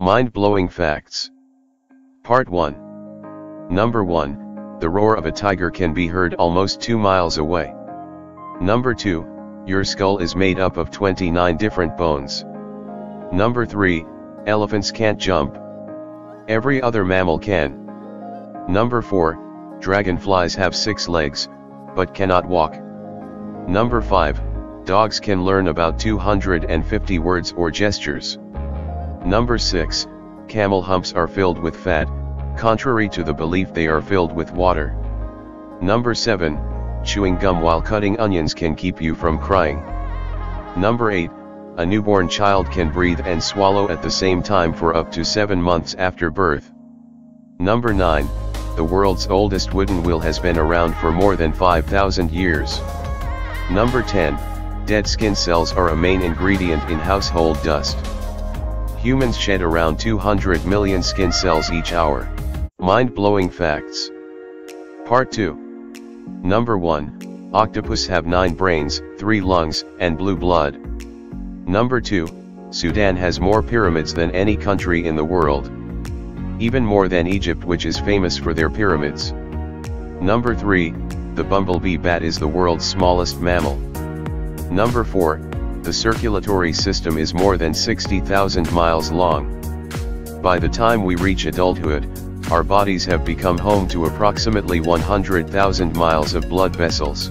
Mind-blowing facts. Part 1. Number 1, the roar of a tiger can be heard almost 2 miles away. Number 2, your skull is made up of 29 different bones. Number 3, elephants can't jump. Every other mammal can. Number 4, dragonflies have 6 legs, but cannot walk. Number 5, dogs can learn about 250 words or gestures. Number 6, camel humps are filled with fat, contrary to the belief they are filled with water. Number 7, chewing gum while cutting onions can keep you from crying. Number 8, a newborn child can breathe and swallow at the same time for up to 7 months after birth. Number 9, the world's oldest wooden wheel has been around for more than 5,000 years. Number 10, dead skin cells are a main ingredient in household dust. Humans shed around 200 million skin cells each hour. Mind-blowing facts. Part 2. Number 1, octopus have 9 brains, 3 lungs, and blue blood. Number 2, Sudan has more pyramids than any country in the world even more than Egypt which is famous for their pyramids. Number 3, the bumblebee bat is the world's smallest mammal. Number 4, the circulatory system is more than 60,000 miles long. By the time we reach adulthood, our bodies have become home to approximately 100,000 miles of blood vessels.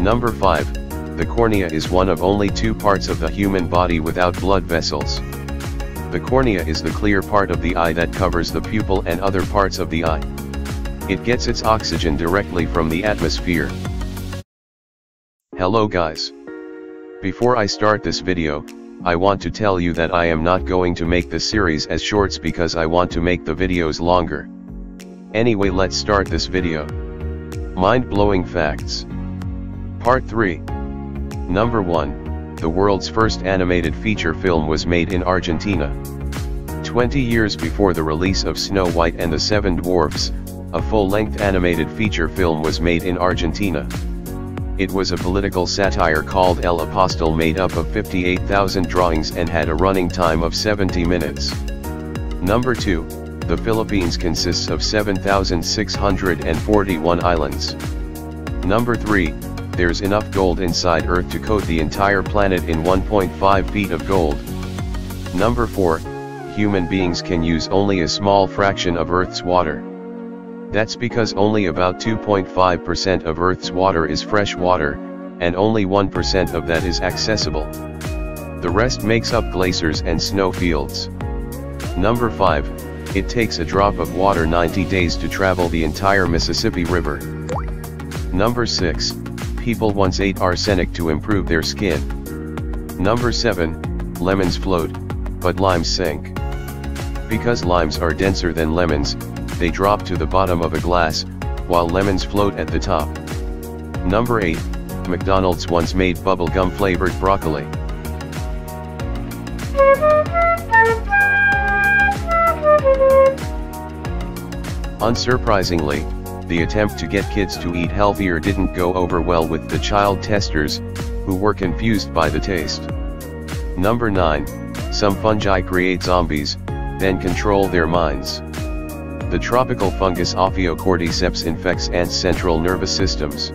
Number 5, the cornea is one of only two parts of the human body without blood vessels. The cornea is the clear part of the eye that covers the pupil and other parts of the eye. It gets its oxygen directly from the atmosphere. Hello guys. Before I start this video, I want to tell you that I am not going to make this series as shorts because I want to make the videos longer. Anyway let's start this video. Mind-blowing facts. Part 3. Number 1 the world's first animated feature film was made in Argentina. Twenty years before the release of Snow White and the Seven Dwarfs, a full-length animated feature film was made in Argentina. It was a political satire called El Apostol made up of 58,000 drawings and had a running time of 70 minutes. Number 2, the Philippines consists of 7,641 islands. Number 3, there's enough gold inside Earth to coat the entire planet in 1.5 feet of gold. Number 4, human beings can use only a small fraction of Earth's water. That's because only about 2.5% of Earth's water is fresh water, and only 1% of that is accessible. The rest makes up glaciers and snow fields. Number 5, it takes a drop of water 90 days to travel the entire Mississippi River. Number 6, people once ate arsenic to improve their skin. Number 7, lemons float, but limes sink. Because limes are denser than lemons, they drop to the bottom of a glass, while lemons float at the top. Number 8, McDonald's once made bubblegum flavored broccoli. Unsurprisingly, the attempt to get kids to eat healthier didn't go over well with the child testers, who were confused by the taste. Number 9, some fungi create zombies, then control their minds. The tropical fungus Ophiocordyceps infects ants' central nervous systems.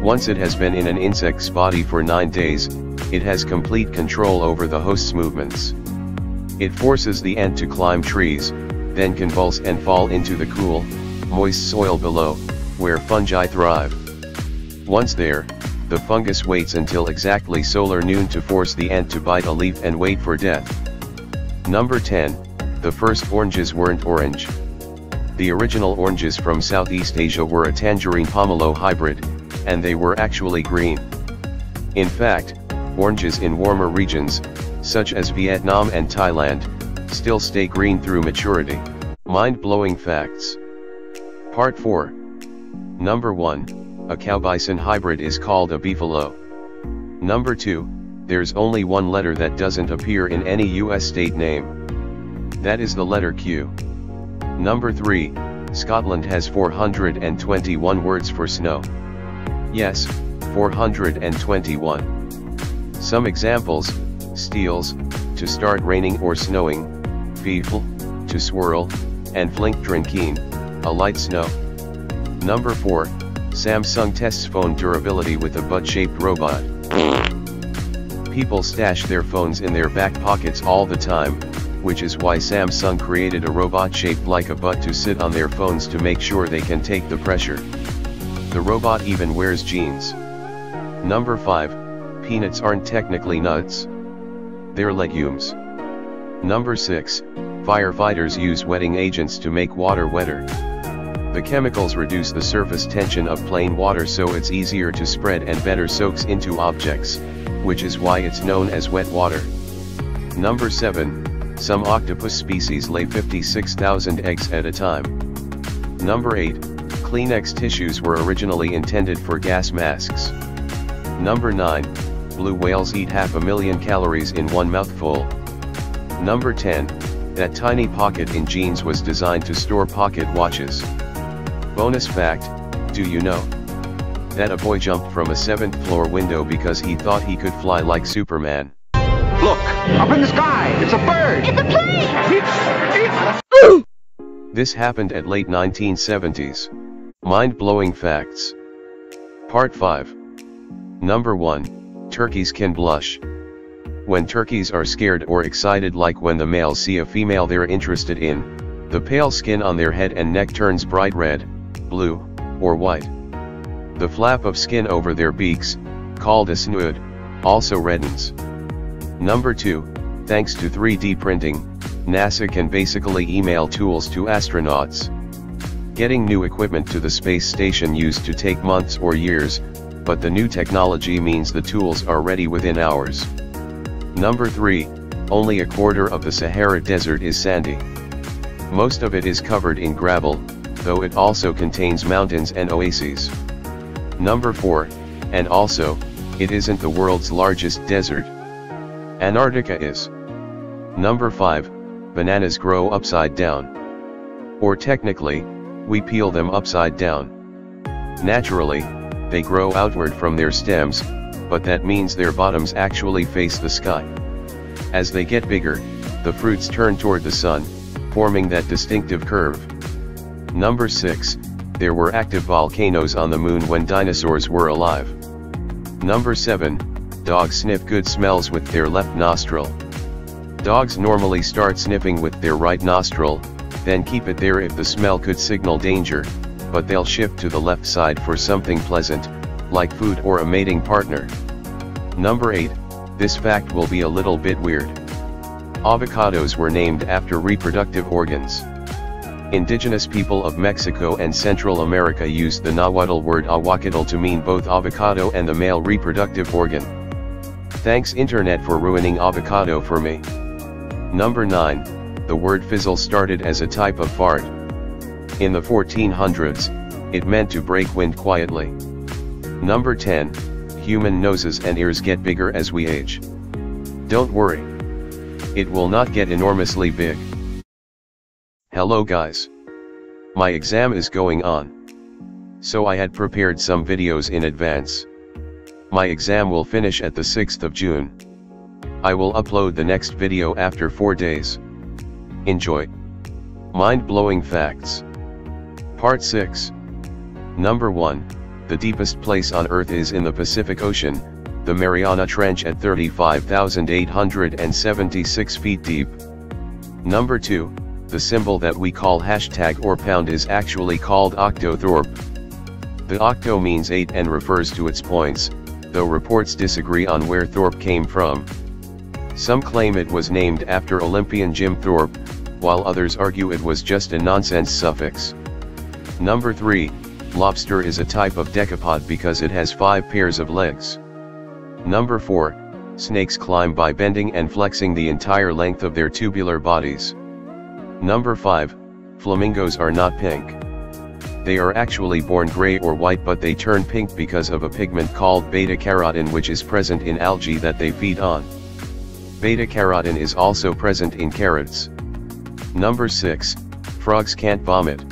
Once it has been in an insect's body for 9 days, it has complete control over the host's movements. It forces the ant to climb trees, then convulse and fall into the cool, moist soil below, where fungi thrive. Once there, the fungus waits until exactly solar noon to force the ant to bite a leaf and wait for death. Number 10, the first oranges weren't orange. The original oranges from Southeast Asia were a tangerine pomelo hybrid, and they were actually green. In fact, oranges in warmer regions, such as Vietnam and Thailand, still stay green through maturity. Mind-blowing facts. Part 4. Number 1, a cow-bison hybrid is called a beefalo. Number 2, there's only one letter that doesn't appear in any US state name. That is the letter Q. Number 3, Scotland has 421 words for snow. Yes, 421. Some examples, steels, to start raining or snowing, feefle, to swirl, and flindrikin, a light snow. Number 4, Samsung tests phone durability with a butt-shaped robot. People stash their phones in their back pockets all the time, which is why Samsung created a robot shaped like a butt to sit on their phones to make sure they can take the pressure. The robot even wears jeans. Number 5, peanuts aren't technically nuts. They're legumes. Number 6, firefighters use wetting agents to make water wetter. The chemicals reduce the surface tension of plain water so it's easier to spread and better soaks into objects, which is why it's known as wet water. Number 7, some octopus species lay 56,000 eggs at a time. Number 8, Kleenex tissues were originally intended for gas masks. Number 9, blue whales eat half a million calories in one mouthful. Number 10, that tiny pocket in jeans was designed to store pocket watches. Bonus fact, do you know? That a boy jumped from a 7th floor window because he thought he could fly like Superman. Look, up in the sky, it's a bird! It's a plane! It's, it's... This happened at late 1970s. Mind-blowing facts. Part 5. Number 1, turkeys can blush. When turkeys are scared or excited like when the males see a female they're interested in, the pale skin on their head and neck turns bright red, blue, or white. The flap of skin over their beaks, called a snood, also reddens. Number 2, thanks to 3D printing, NASA can basically email tools to astronauts. Getting new equipment to the space station used to take months or years, but the new technology means the tools are ready within hours. Number 3, only a quarter of the Sahara Desert is sandy. Most of it is covered in gravel, though it also contains mountains and oases. Number 4, and also, it isn't the world's largest desert. Antarctica is. Number 5, bananas grow upside down. Or technically, we peel them upside down. Naturally, they grow outward from their stems, but that means their bottoms actually face the sky. As they get bigger, the fruits turn toward the sun, forming that distinctive curve. Number 6, there were active volcanoes on the moon when dinosaurs were alive. Number 7, dogs sniff good smells with their left nostril. Dogs normally start sniffing with their right nostril, then keep it there if the smell could signal danger, but they'll shift to the left side for something pleasant, like food or a mating partner. Number 8, this fact will be a little bit weird. Avocados were named after reproductive organs. Indigenous people of Mexico and Central America used the Nahuatl word ahuacatl to mean both avocado and the male reproductive organ. Thanks internet for ruining avocado for me. Number 9, the word fizzle started as a type of fart. In the 1400s, it meant to break wind quietly. Number 10, human noses and ears get bigger as we age. Don't worry. It will not get enormously big. Hello guys. My exam is going on. So I had prepared some videos in advance. My exam will finish at the 6th of June. I will upload the next video after 4 days. Enjoy. Mind-blowing facts. Part 6. Number 1, the deepest place on Earth is in the Pacific Ocean, the Mariana Trench at 35,876 feet deep. Number 2, the symbol that we call hashtag or pound is actually called octothorpe. The octo means 8 and refers to its points, though reports disagree on where Thorpe came from. Some claim it was named after Olympian Jim Thorpe, while others argue it was just a nonsense suffix. Number 3, lobster is a type of decapod because it has 5 pairs of legs. Number 4, snakes climb by bending and flexing the entire length of their tubular bodies. Number 5, flamingos are not pink. They are actually born gray or white but they turn pink because of a pigment called beta-carotene which is present in algae that they feed on. Beta-carotene is also present in carrots. Number 6, frogs can't vomit.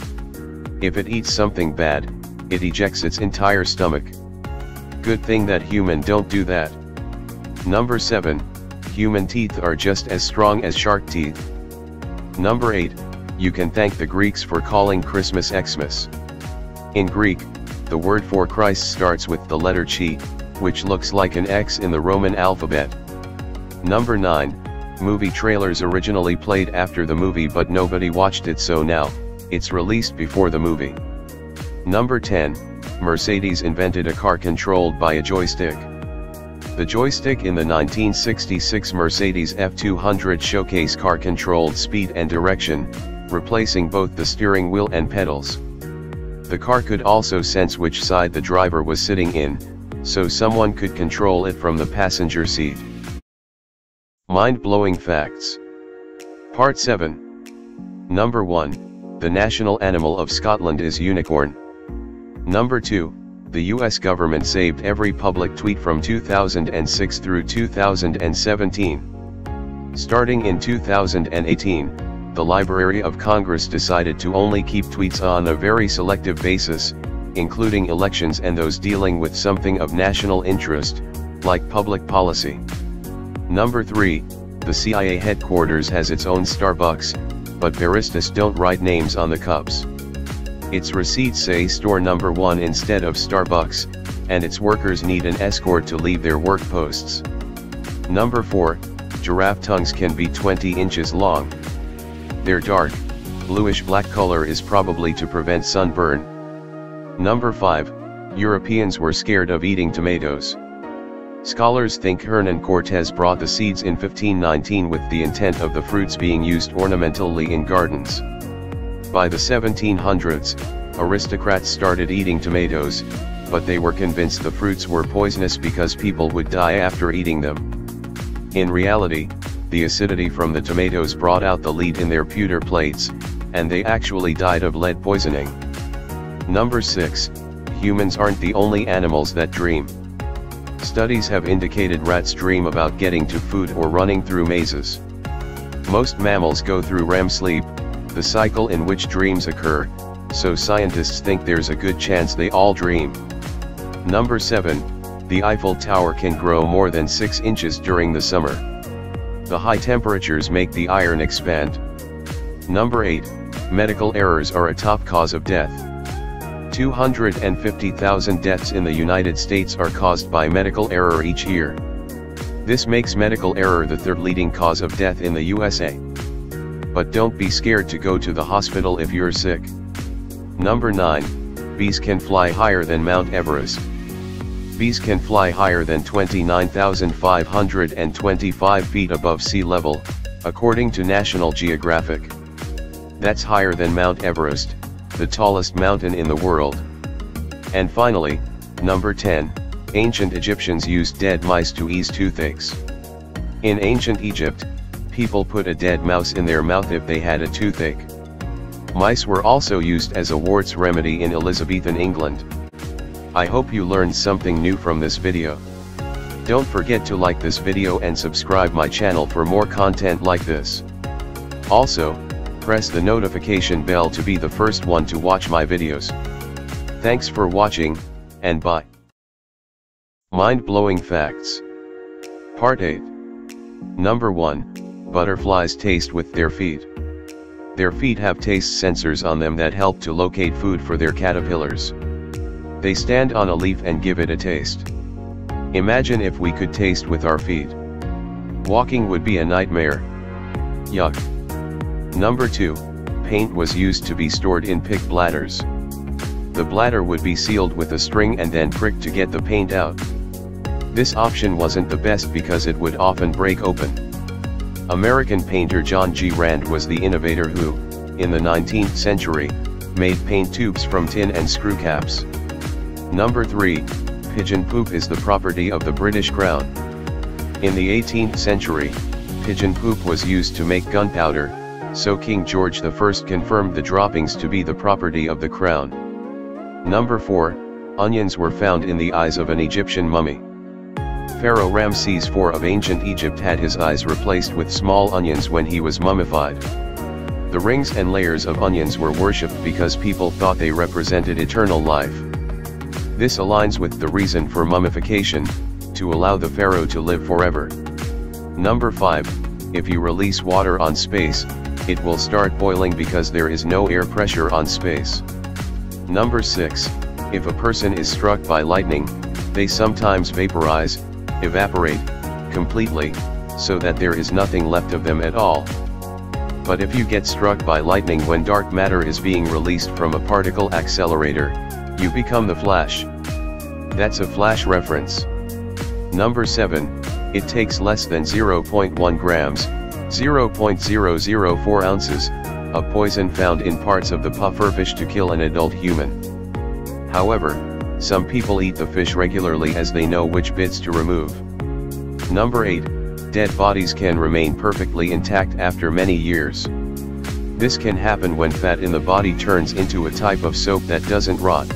If it eats something bad, it ejects its entire stomach. Good thing that human don't do that. Number 7, human teeth are just as strong as shark teeth. Number 8, you can thank the Greeks for calling Christmas Xmas. In Greek, the word for Christ starts with the letter chi, which looks like an X in the Roman alphabet. Number 9, movie trailers originally played after the movie but nobody watched it so now, it's released before the movie. Number 10, Mercedes invented a car controlled by a joystick. The joystick in the 1966 Mercedes F200 showcase car controlled speed and direction, replacing both the steering wheel and pedals. The car could also sense which side the driver was sitting in, so someone could control it from the passenger seat. Mind-blowing facts. Part 7. Number 1, the national animal of Scotland is unicorn. Number 2, the US government saved every public tweet from 2006 through 2017. Starting in 2018, the Library of Congress decided to only keep tweets on a very selective basis, including elections and those dealing with something of national interest, like public policy. Number 3, the CIA headquarters has its own Starbucks, but baristas don't write names on the cups. Its receipts say store number 1 instead of Starbucks, and its workers need an escort to leave their work posts. Number 4, giraffe tongues can be 20 inches long. Their dark, bluish-black color is probably to prevent sunburn. Number 5, Europeans were scared of eating tomatoes. Scholars think Hernan Cortes brought the seeds in 1519 with the intent of the fruits being used ornamentally in gardens. By the 1700s, aristocrats started eating tomatoes, but they were convinced the fruits were poisonous because people would die after eating them. In reality, the acidity from the tomatoes brought out the lead in their pewter plates, and they actually died of lead poisoning. Number 6, humans aren't the only animals that dream. Studies have indicated rats dream about getting to food or running through mazes. Most mammals go through REM sleep, the cycle in which dreams occur, so scientists think there's a good chance they all dream. Number 7, the Eiffel Tower can grow more than 6 inches during the summer. The high temperatures make the iron expand. Number 8, medical errors are a top cause of death. 250,000 deaths in the United States are caused by medical error each year. This makes medical error the third leading cause of death in the USA. But don't be scared to go to the hospital if you're sick. Number 9, bees can fly higher than Mount Everest. Bees can fly higher than 29,525 feet above sea level, according to National Geographic. That's higher than Mount Everest, the tallest mountain in the world. And finally, number 10, ancient Egyptians used dead mice to ease toothaches. In ancient Egypt, people put a dead mouse in their mouth if they had a toothache. Mice were also used as a warts remedy in Elizabethan England. I hope you learned something new from this video. Don't forget to like this video and subscribe my channel for more content like this. Also, press the notification bell to be the first one to watch my videos. Thanks for watching, and bye. Mind-blowing facts. Part 8. Number 1, butterflies taste with their feet. Their feet have taste sensors on them that help to locate food for their caterpillars. They stand on a leaf and give it a taste. Imagine if we could taste with our feet. Walking would be a nightmare. Yuck. Number 2, paint was used to be stored in pick bladders. The bladder would be sealed with a string and then pricked to get the paint out. This option wasn't the best because it would often break open. American painter John G. Rand was the innovator who, in the 19th century, made paint tubes from tin and screw caps. Number 3, pigeon poop is the property of the British Crown. In the 18th century, pigeon poop was used to make gunpowder, so King George I confirmed the droppings to be the property of the crown. Number 4, onions were found in the eyes of an Egyptian mummy. Pharaoh Ramses IV of ancient Egypt had his eyes replaced with small onions when he was mummified. The rings and layers of onions were worshipped because people thought they represented eternal life. This aligns with the reason for mummification, to allow the pharaoh to live forever. Number 5, if you release water on space, it will start boiling because there is no air pressure on space. Number 6, if a person is struck by lightning, they sometimes vaporize, evaporate, completely, so that there is nothing left of them at all. But if you get struck by lightning when dark matter is being released from a particle accelerator, you become the Flash. That's a Flash reference. Number 7, it takes less than 0.1 grams, 0.004 ounces, of poison found in parts of the pufferfish to kill an adult human. However, some people eat the fish regularly as they know which bits to remove. Number 8, dead bodies can remain perfectly intact after many years. This can happen when fat in the body turns into a type of soap that doesn't rot.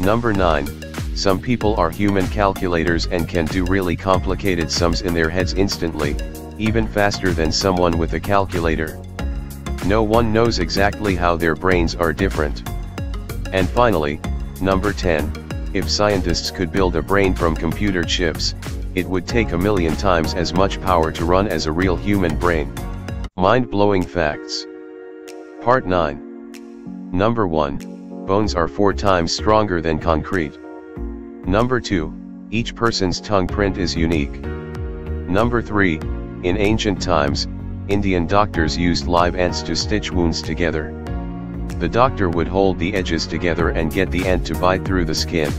Number 9, some people are human calculators and can do really complicated sums in their heads instantly, even faster than someone with a calculator. No one knows exactly how their brains are different. And finally, number 10, if scientists could build a brain from computer chips, it would take a million times as much power to run as a real human brain. Mind-blowing facts. Part 9. Number 1, bones are four times stronger than concrete. Number 2, each person's tongue print is unique. Number 3, in ancient times, Indian doctors used live ants to stitch wounds together. The doctor would hold the edges together and get the ant to bite through the skin.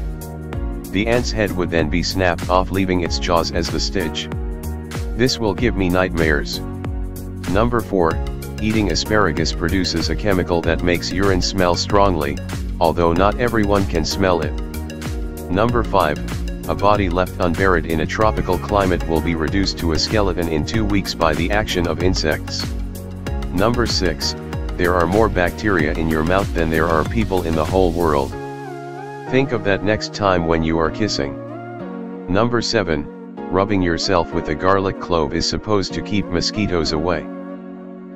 The ant's head would then be snapped off leaving its jaws as the stitch. This will give me nightmares. Number 4, eating asparagus produces a chemical that makes urine smell strongly, although not everyone can smell it. Number 5, a body left unburied in a tropical climate will be reduced to a skeleton in two weeks by the action of insects. Number 6, there are more bacteria in your mouth than there are people in the whole world. Think of that next time when you are kissing. Number 7, rubbing yourself with a garlic clove is supposed to keep mosquitoes away.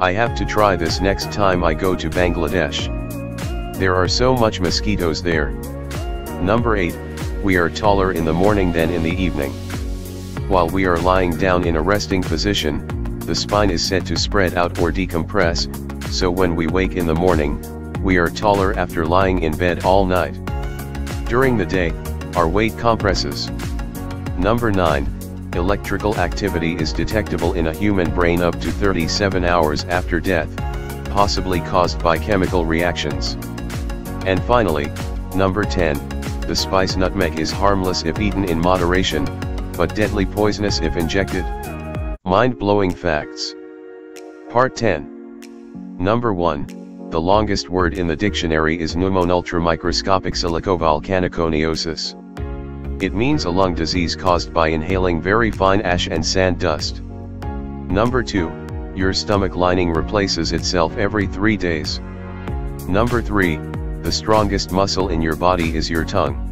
I have to try this next time I go to Bangladesh. There are so much mosquitoes there. Number 8, we are taller in the morning than in the evening. While we are lying down in a resting position, the spine is said to spread out or decompress, so when we wake in the morning, we are taller after lying in bed all night. During the day, our weight compresses. Number 9, electrical activity is detectable in a human brain up to 37 hours after death, possibly caused by chemical reactions. And finally, number 10, the spice nutmeg is harmless if eaten in moderation, but deadly poisonous if injected. Mind-blowing facts. Part 10. Number 1, the longest word in the dictionary is pneumonoultramicroscopicsilicovolcanoconiosis. It means a lung disease caused by inhaling very fine ash and sand dust. Number 2, your stomach lining replaces itself every 3 days. Number 3, the strongest muscle in your body is your tongue.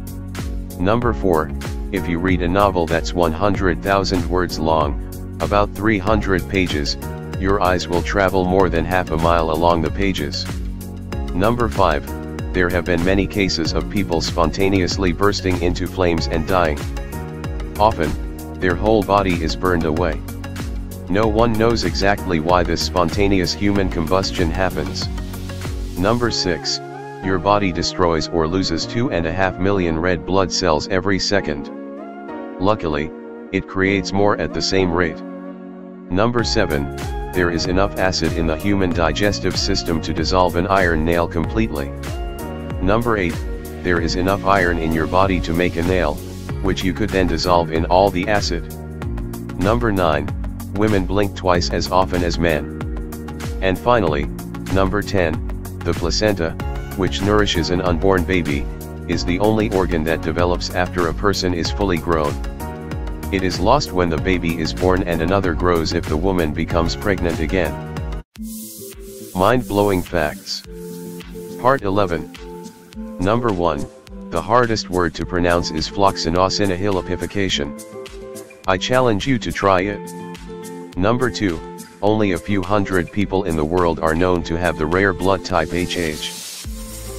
Number 4, if you read a novel that's 100,000 words long, about 300 pages, your eyes will travel more than half a mile along the pages. Number 5, there have been many cases of people spontaneously bursting into flames and dying. Often, their whole body is burned away. No one knows exactly why this spontaneous human combustion happens. Number 6, your body destroys or loses 2.5 million red blood cells every second. Luckily, it creates more at the same rate. Number 7, there is enough acid in the human digestive system to dissolve an iron nail completely. Number 8, there is enough iron in your body to make a nail, which you could then dissolve in all the acid. Number 9, women blink twice as often as men. And finally, number 10, the placenta, which nourishes an unborn baby, is the only organ that develops after a person is fully grown. It is lost when the baby is born and another grows if the woman becomes pregnant again. Mind-blowing facts. Part 11. Number 1, the hardest word to pronounce is floccinaucinihilipilification. I challenge you to try it. Number 2, only a few hundred people in the world are known to have the rare blood type HH.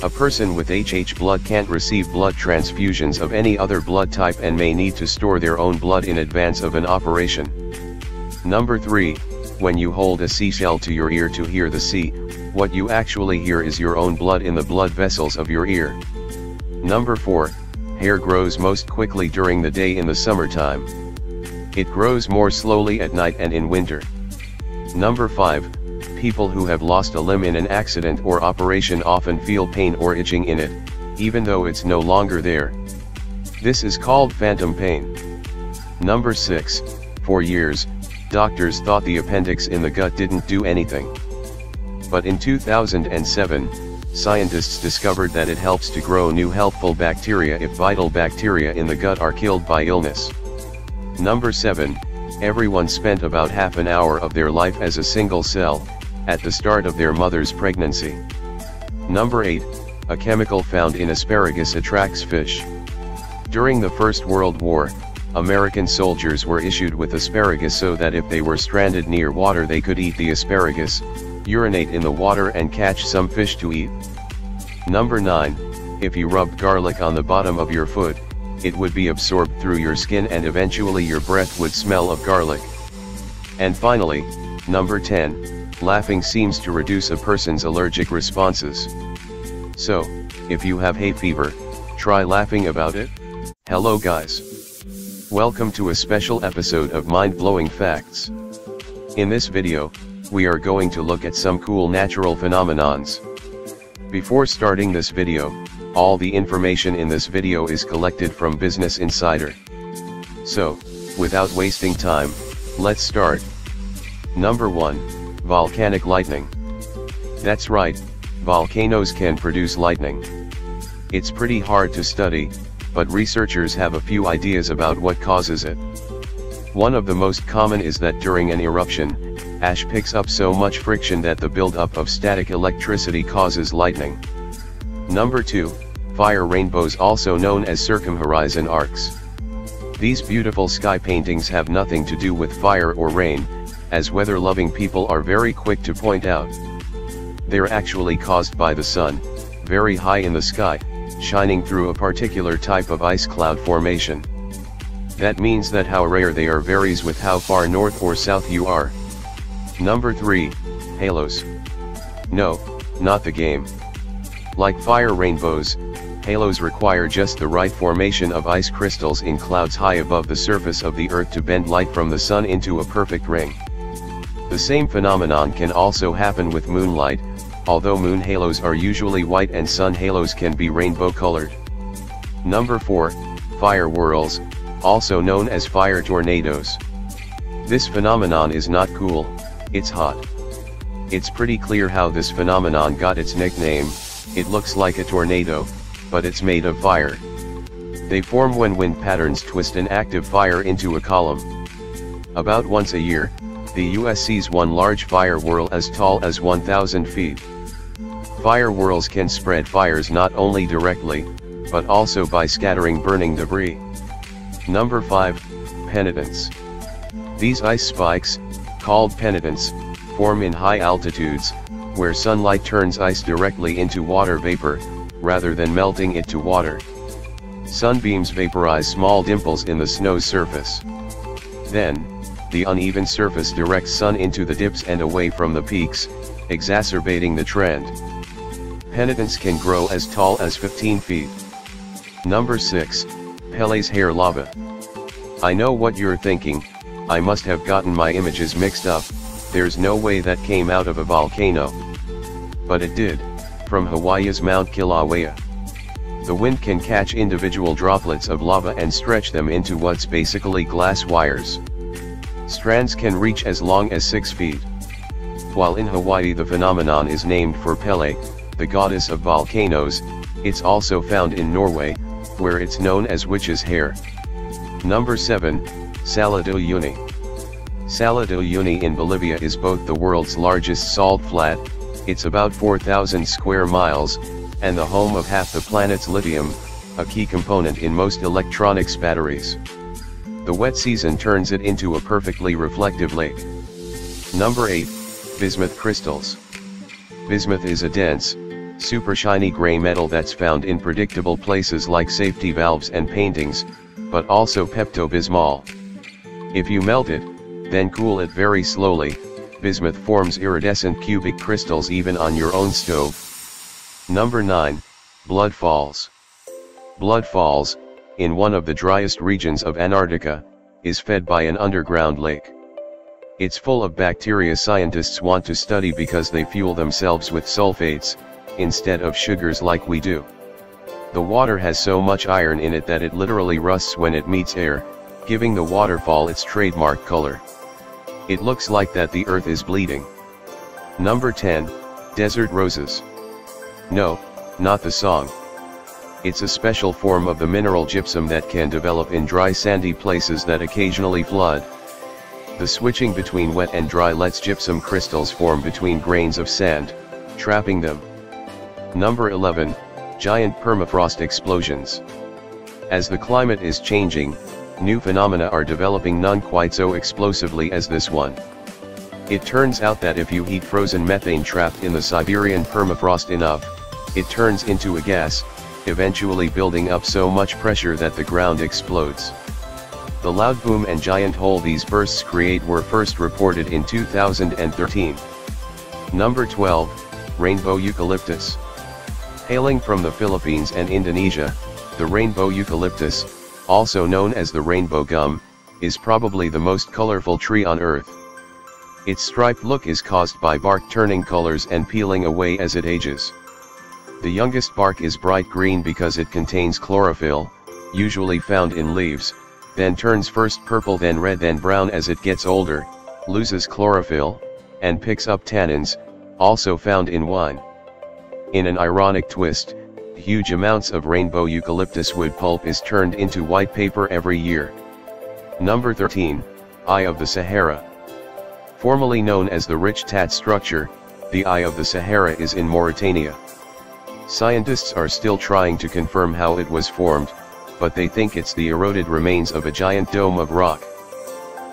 A person with HH blood can't receive blood transfusions of any other blood type and may need to store their own blood in advance of an operation. Number 3, when you hold a seashell to your ear to hear the sea, what you actually hear is your own blood in the blood vessels of your ear. Number 4, hair grows most quickly during the day in the summertime. It grows more slowly at night and in winter. Number 5, people who have lost a limb in an accident or operation often feel pain or itching in it, even though it's no longer there. This is called phantom pain. Number 6, for years, doctors thought the appendix in the gut didn't do anything. But in 2007, scientists discovered that it helps to grow new helpful bacteria if vital bacteria in the gut are killed by illness. Number 7, everyone spent about half an hour of their life as a single cell, at the start of their mother's pregnancy. Number 8, a chemical found in asparagus attracts fish. During the First World War, American soldiers were issued with asparagus so that if they were stranded near water they could eat the asparagus, urinate in the water and catch some fish to eat. Number 9, if you rubbed garlic on the bottom of your foot, it would be absorbed through your skin and eventually your breath would smell of garlic. And finally, number 10, laughing seems to reduce a person's allergic responses. So, if you have hay fever, try laughing about it. Hello guys. Welcome to a special episode of Mind Blowing Facts. In this video, we are going to look at some cool natural phenomenons. Before starting this video, all the information in this video is collected from Business Insider. So, without wasting time, let's start. Number 1, Volcanic Lightning. That's right, volcanoes can produce lightning. It's pretty hard to study, but researchers have a few ideas about what causes it. One of the most common is that during an eruption, ash picks up so much friction that the buildup of static electricity causes lightning. Number 2, fire rainbows also known as circumhorizon arcs. These beautiful sky paintings have nothing to do with fire or rain, as weather-loving people are very quick to point out. They're actually caused by the sun, very high in the sky, shining through a particular type of ice cloud formation. That means that how rare they are varies with how far north or south you are. Number 3, Halos. No, not the game. Like fire rainbows, halos require just the right formation of ice crystals in clouds high above the surface of the earth to bend light from the sun into a perfect ring. The same phenomenon can also happen with moonlight, although moon halos are usually white and sun halos can be rainbow colored. Number 4, Fire whirls, also known as fire tornadoes. This phenomenon is not cool, it's hot. It's pretty clear how this phenomenon got its nickname, it looks like a tornado, but it's made of fire. They form when wind patterns twist an active fire into a column. About once a year, the US sees one large fire whirl as tall as 1,000 feet. Fire whirls can spread fires not only directly, but also by scattering burning debris. Number 5, Penitents. These ice spikes, called penitents, form in high altitudes, where sunlight turns ice directly into water vapor, rather than melting it to water. Sunbeams vaporize small dimples in the snow's surface. Then, the uneven surface directs sun into the dips and away from the peaks, exacerbating the trend. Penitents can grow as tall as 15 feet. Number 6, Pele's hair lava. I know what you're thinking, I must have gotten my images mixed up, there's no way that came out of a volcano. But it did, from Hawaii's Mount Kilauea. The wind can catch individual droplets of lava and stretch them into what's basically glass wires. Strands can reach as long as 6 feet. While in Hawaii the phenomenon is named for Pele, the goddess of volcanoes, it's also found in Norway, where it's known as witch's hair. Number 7, Salar Uni. Uyuni. Uni in Bolivia is both the world's largest salt flat, it's about 4,000 square miles, and the home of half the planet's lithium, a key component in most electronics batteries. The wet season turns it into a perfectly reflective lake. Number 8, Bismuth crystals. Bismuth is a dense, super shiny gray metal that's found in predictable places like safety valves and paintings, but also Pepto-Bismol. If you melt it, then cool it very slowly, bismuth forms iridescent cubic crystals even on your own stove. Number 9, Blood Falls. Blood Falls, in one of the driest regions of Antarctica, is fed by an underground lake. It's full of bacteria scientists want to study because they fuel themselves with sulfates, instead of sugars like we do. The water has so much iron in it that it literally rusts when it meets air, giving the waterfall its trademark color. It looks like that the earth is bleeding. Number 10, Desert Roses. No, not the song. It's a special form of the mineral gypsum that can develop in dry sandy places that occasionally flood. The switching between wet and dry lets gypsum crystals form between grains of sand, trapping them. Number 11, Giant Permafrost Explosions. As the climate is changing, new phenomena are developing none quite so explosively as this one. It turns out that if you heat frozen methane trapped in the Siberian permafrost enough, it turns into a gas, eventually building up so much pressure that the ground explodes. The loud boom and giant hole these bursts create were first reported in 2013. Number 12, Rainbow Eucalyptus. Hailing from the Philippines and Indonesia, the rainbow eucalyptus, also known as the rainbow gum, is probably the most colorful tree on earth. Its striped look is caused by bark turning colors and peeling away as it ages. The youngest bark is bright green because it contains chlorophyll, usually found in leaves, then turns first purple then red then brown as it gets older, loses chlorophyll, and picks up tannins, also found in wine. In an ironic twist, huge amounts of rainbow eucalyptus wood pulp is turned into white paper every year. Number 13, Eye of the Sahara. Formerly known as the Richat structure, the Eye of the Sahara is in Mauritania. Scientists are still trying to confirm how it was formed, but they think it's the eroded remains of a giant dome of rock.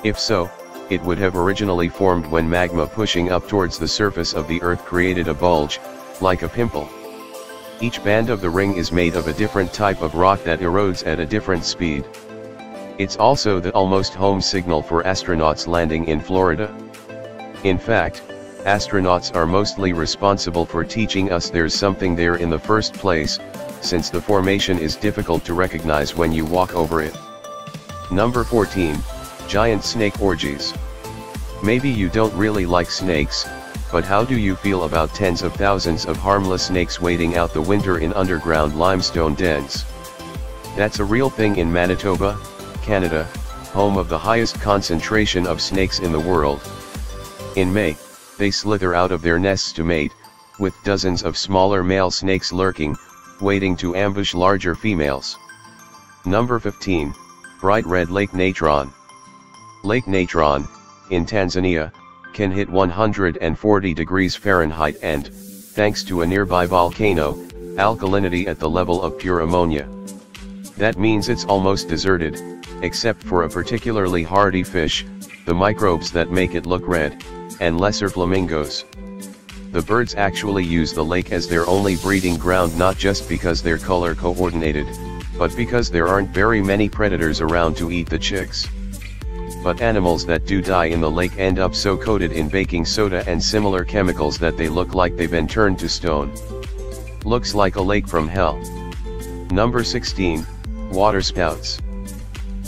If so, it would have originally formed when magma pushing up towards the surface of the earth created a bulge, like a pimple. Each band of the ring is made of a different type of rock that erodes at a different speed. It's also the almost home signal for astronauts landing in Florida. In fact, astronauts are mostly responsible for teaching us there's something there in the first place, since the formation is difficult to recognize when you walk over it. Number 14, Giant Snake Orgies. Maybe you don't really like snakes, but how do you feel about tens of thousands of harmless snakes waiting out the winter in underground limestone dens? That's a real thing in Manitoba, Canada, home of the highest concentration of snakes in the world. In May, they slither out of their nests to mate, with dozens of smaller male snakes lurking, waiting to ambush larger females. Number 15, Bright Red Lake Natron. Lake Natron, in Tanzania, can hit 140 degrees Fahrenheit and, thanks to a nearby volcano, alkalinity at the level of pure ammonia. That means it's almost deserted, except for a particularly hardy fish, the microbes that make it look red, and lesser flamingos. The birds actually use the lake as their only breeding ground not just because they're color coordinated, but because there aren't very many predators around to eat the chicks. But animals that do die in the lake end up so coated in baking soda and similar chemicals that they look like they've been turned to stone. Looks like a lake from hell. Number 16, Waterspouts.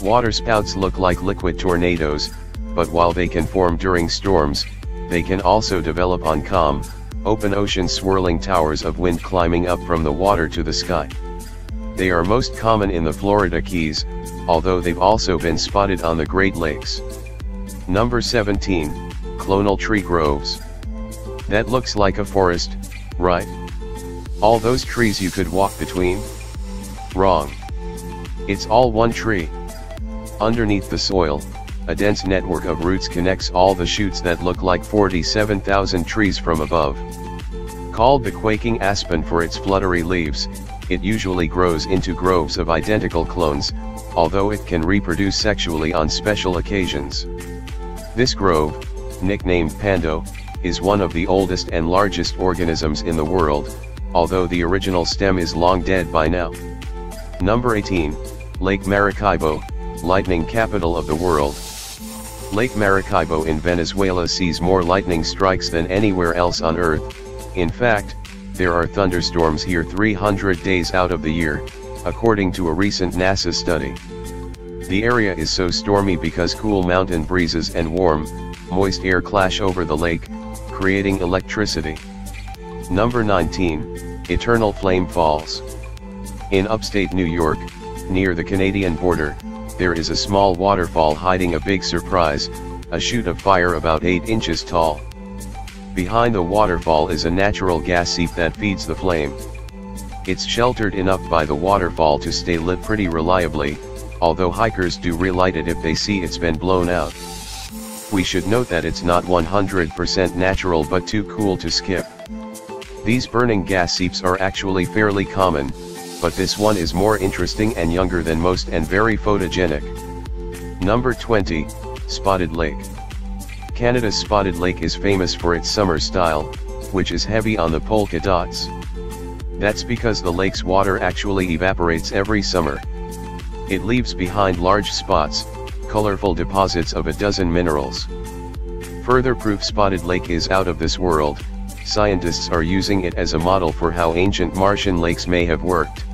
Waterspouts look like liquid tornadoes, but while they can form during storms, they can also develop on calm, open ocean swirling towers of wind climbing up from the water to the sky. They are most common in the Florida Keys, although they've also been spotted on the Great Lakes. Number 17, Clonal Tree Groves. That looks like a forest, right? All those trees you could walk between? Wrong. It's all one tree. Underneath the soil, a dense network of roots connects all the shoots that look like 47,000 trees from above. Called the quaking aspen for its fluttery leaves, it usually grows into groves of identical clones, although it can reproduce sexually on special occasions. This grove, nicknamed Pando, is one of the oldest and largest organisms in the world, although the original stem is long dead by now. Number 18, Lake Maracaibo, lightning capital of the world. Lake Maracaibo in Venezuela sees more lightning strikes than anywhere else on Earth, in fact, there are thunderstorms here 300 days out of the year, according to a recent NASA study. The area is so stormy because cool mountain breezes and warm, moist air clash over the lake, creating electricity. Number 19, Eternal Flame Falls. In upstate New York, near the Canadian border, there is a small waterfall hiding a big surprise, a shoot of fire about 8 inches tall. Behind the waterfall is a natural gas seep that feeds the flame. It's sheltered enough by the waterfall to stay lit pretty reliably, although hikers do relight it if they see it's been blown out. We should note that it's not 100% natural but too cool to skip. These burning gas seeps are actually fairly common, but this one is more interesting and younger than most and very photogenic. Number 20, Spotted Lake. Canada's Spotted Lake is famous for its summer style, which is heavy on the polka dots. That's because the lake's water actually evaporates every summer. It leaves behind large spots, colorful deposits of a dozen minerals. Further proof Spotted Lake is out of this world, scientists are using it as a model for how ancient Martian lakes may have worked.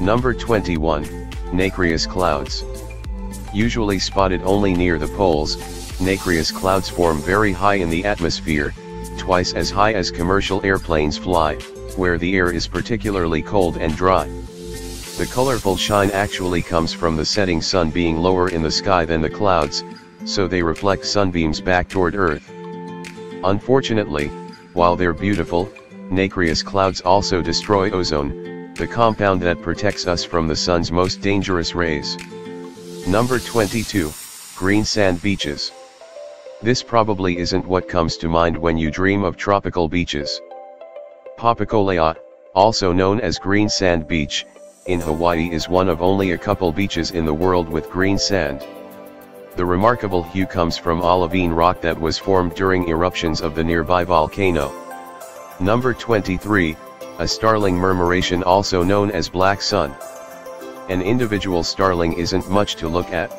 Number 21, Nacreous Clouds. Usually spotted only near the poles, nacreous clouds form very high in the atmosphere, twice as high as commercial airplanes fly, where the air is particularly cold and dry. The colorful shine actually comes from the setting sun being lower in the sky than the clouds, so they reflect sunbeams back toward Earth. Unfortunately, while they're beautiful, nacreous clouds also destroy ozone, the compound that protects us from the sun's most dangerous rays. Number 22, Green Sand Beaches. This probably isn't what comes to mind when you dream of tropical beaches. Papakolea, also known as Green Sand Beach, in Hawaii is one of only a couple beaches in the world with green sand. The remarkable hue comes from olivine rock that was formed during eruptions of the nearby volcano. Number 23, a starling murmuration also known as black sun. An individual starling isn't much to look at.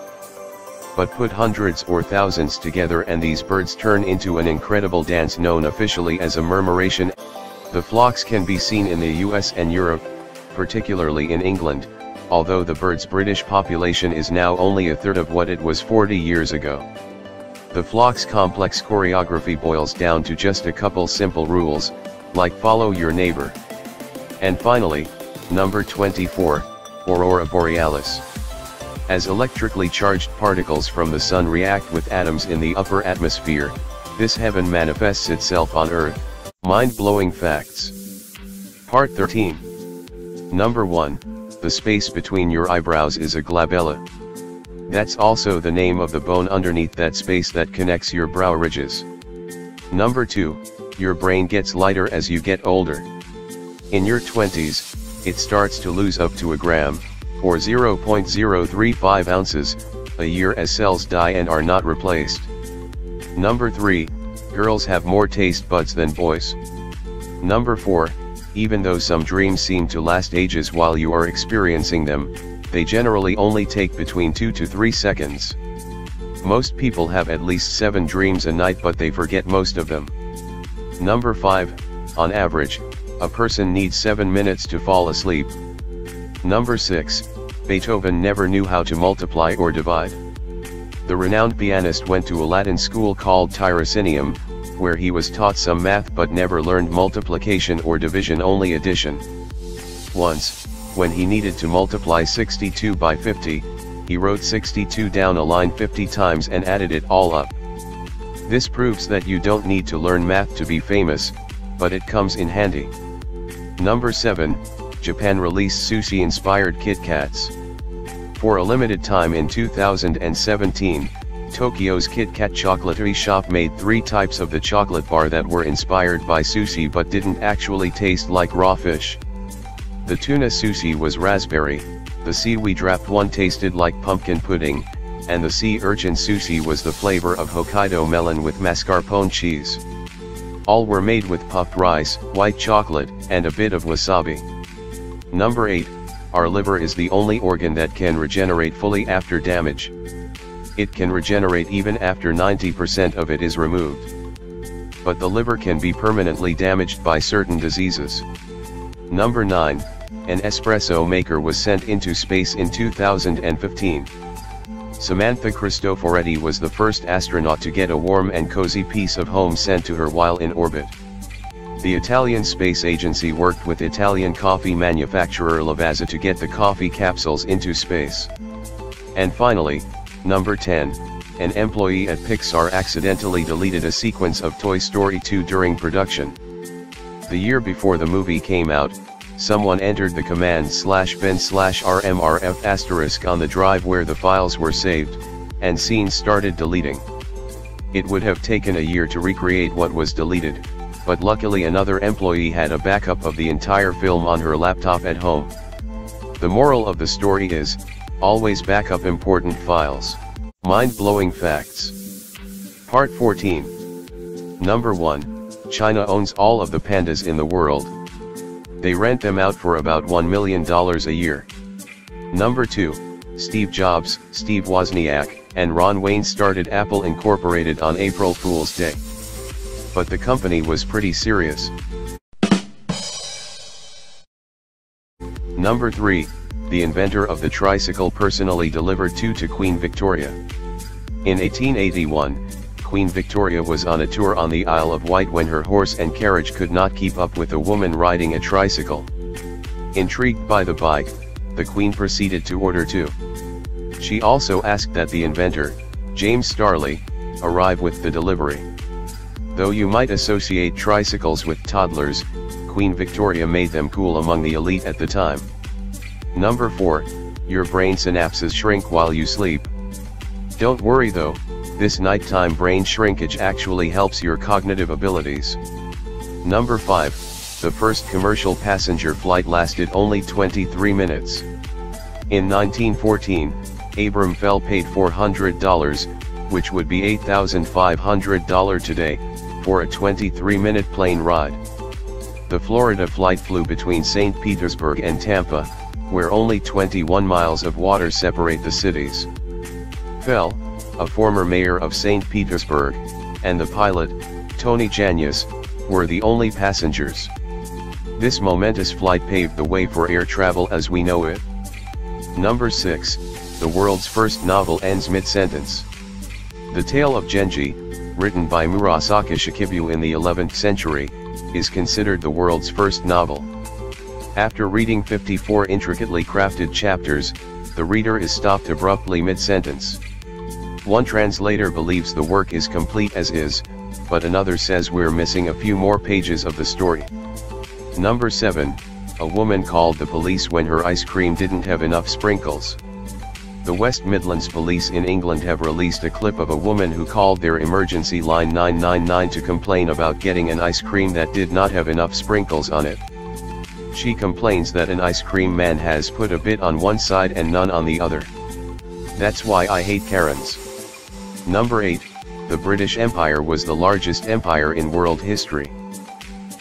But put hundreds or thousands together and these birds turn into an incredible dance known officially as a murmuration. The flocks can be seen in the US and Europe, particularly in England, although the bird's British population is now only a third of what it was 40 years ago. The flock's complex choreography boils down to just a couple simple rules, like follow your neighbor. And finally, number 24, Aurora Borealis. As electrically charged particles from the sun react with atoms in the upper atmosphere, this heaven manifests itself on Earth. Mind-blowing facts. Part 13. Number 1, the space between your eyebrows is a glabella. That's also the name of the bone underneath that space that connects your brow ridges. Number 2, your brain gets lighter as you get older. In your 20s, it starts to lose up to a gram, or 0.035 ounces, a year as cells die and are not replaced. Number 3, girls have more taste buds than boys. Number 4, even though some dreams seem to last ages while you are experiencing them, they generally only take between 2 to 3 seconds. Most people have at least 7 dreams a night but they forget most of them. Number 5, on average, a person needs 7 minutes to fall asleep. Number 6, Beethoven never knew how to multiply or divide. The renowned pianist went to a Latin school called Tirocinium, where he was taught some math but never learned multiplication or division only addition. Once, when he needed to multiply 62 by 50, he wrote 62 down a line 50 times and added it all up. This proves that you don't need to learn math to be famous, but it comes in handy. Number 7, Japan released sushi-inspired Kit Kats. For a limited time in 2017, Tokyo's Kit Kat chocolaterie shop made three types of the chocolate bar that were inspired by sushi but didn't actually taste like raw fish. The tuna sushi was raspberry, the seaweed wrapped one tasted like pumpkin pudding, and the sea urchin sushi was the flavor of Hokkaido melon with mascarpone cheese. All were made with puffed rice, white chocolate, and a bit of wasabi. Number 8, our liver is the only organ that can regenerate fully after damage. It can regenerate even after 90% of it is removed. But the liver can be permanently damaged by certain diseases. Number 9, an espresso maker was sent into space in 2015. Samantha Cristoforetti was the first astronaut to get a warm and cozy piece of home sent to her while in orbit. The Italian Space Agency worked with Italian coffee manufacturer Lavazza to get the coffee capsules into space. And finally, number 10, an employee at Pixar accidentally deleted a sequence of Toy Story 2 during production. The year before the movie came out, someone entered the command slash bin slash rmrf asterisk on the drive where the files were saved, and scenes started deleting. It would have taken a year to recreate what was deleted, but luckily another employee had a backup of the entire film on her laptop at home. The moral of the story is, always backup important files. Mind-blowing facts. Part 14. Number 1, China owns all of the pandas in the world. They rent them out for about $1 million a year. Number 2, Steve Jobs, Steve Wozniak, and Ron Wayne started Apple Incorporated on April Fool's Day but the company was pretty serious. Number 3, the inventor of the tricycle personally delivered two to Queen Victoria. In 1881, Queen Victoria was on a tour on the Isle of Wight when her horse and carriage could not keep up with a woman riding a tricycle. Intrigued by the bike, the Queen proceeded to order two. She also asked that the inventor, James Starley, arrive with the delivery. Though you might associate tricycles with toddlers, Queen Victoria made them cool among the elite at the time. Number 4, your brain synapses shrink while you sleep. Don't worry though, this nighttime brain shrinkage actually helps your cognitive abilities. Number 5, the first commercial passenger flight lasted only 23 minutes. In 1914, Abram Fell paid $400, which would be $8,500 today, for a 23-minute plane ride. The Florida flight flew between St. Petersburg and Tampa, where only 21 miles of water separate the cities. Fell, a former mayor of St. Petersburg, and the pilot, Tony Jannus, were the only passengers. This momentous flight paved the way for air travel as we know it. Number 6, the world's first novel ends mid-sentence. The Tale of Genji, written by Murasaki Shikibu in the 11th century, is considered the world's first novel. After reading 54 intricately crafted chapters, the reader is stopped abruptly mid-sentence. One translator believes the work is complete as is, but another says we're missing a few more pages of the story. Number 7, a woman called the police when her ice cream didn't have enough sprinkles. The West Midlands Police in England have released a clip of a woman who called their emergency line 999 to complain about getting an ice cream that did not have enough sprinkles on it. She complains that an ice cream man has put a bit on one side and none on the other. That's why I hate Karens. Number 8, the British Empire was the largest empire in world history.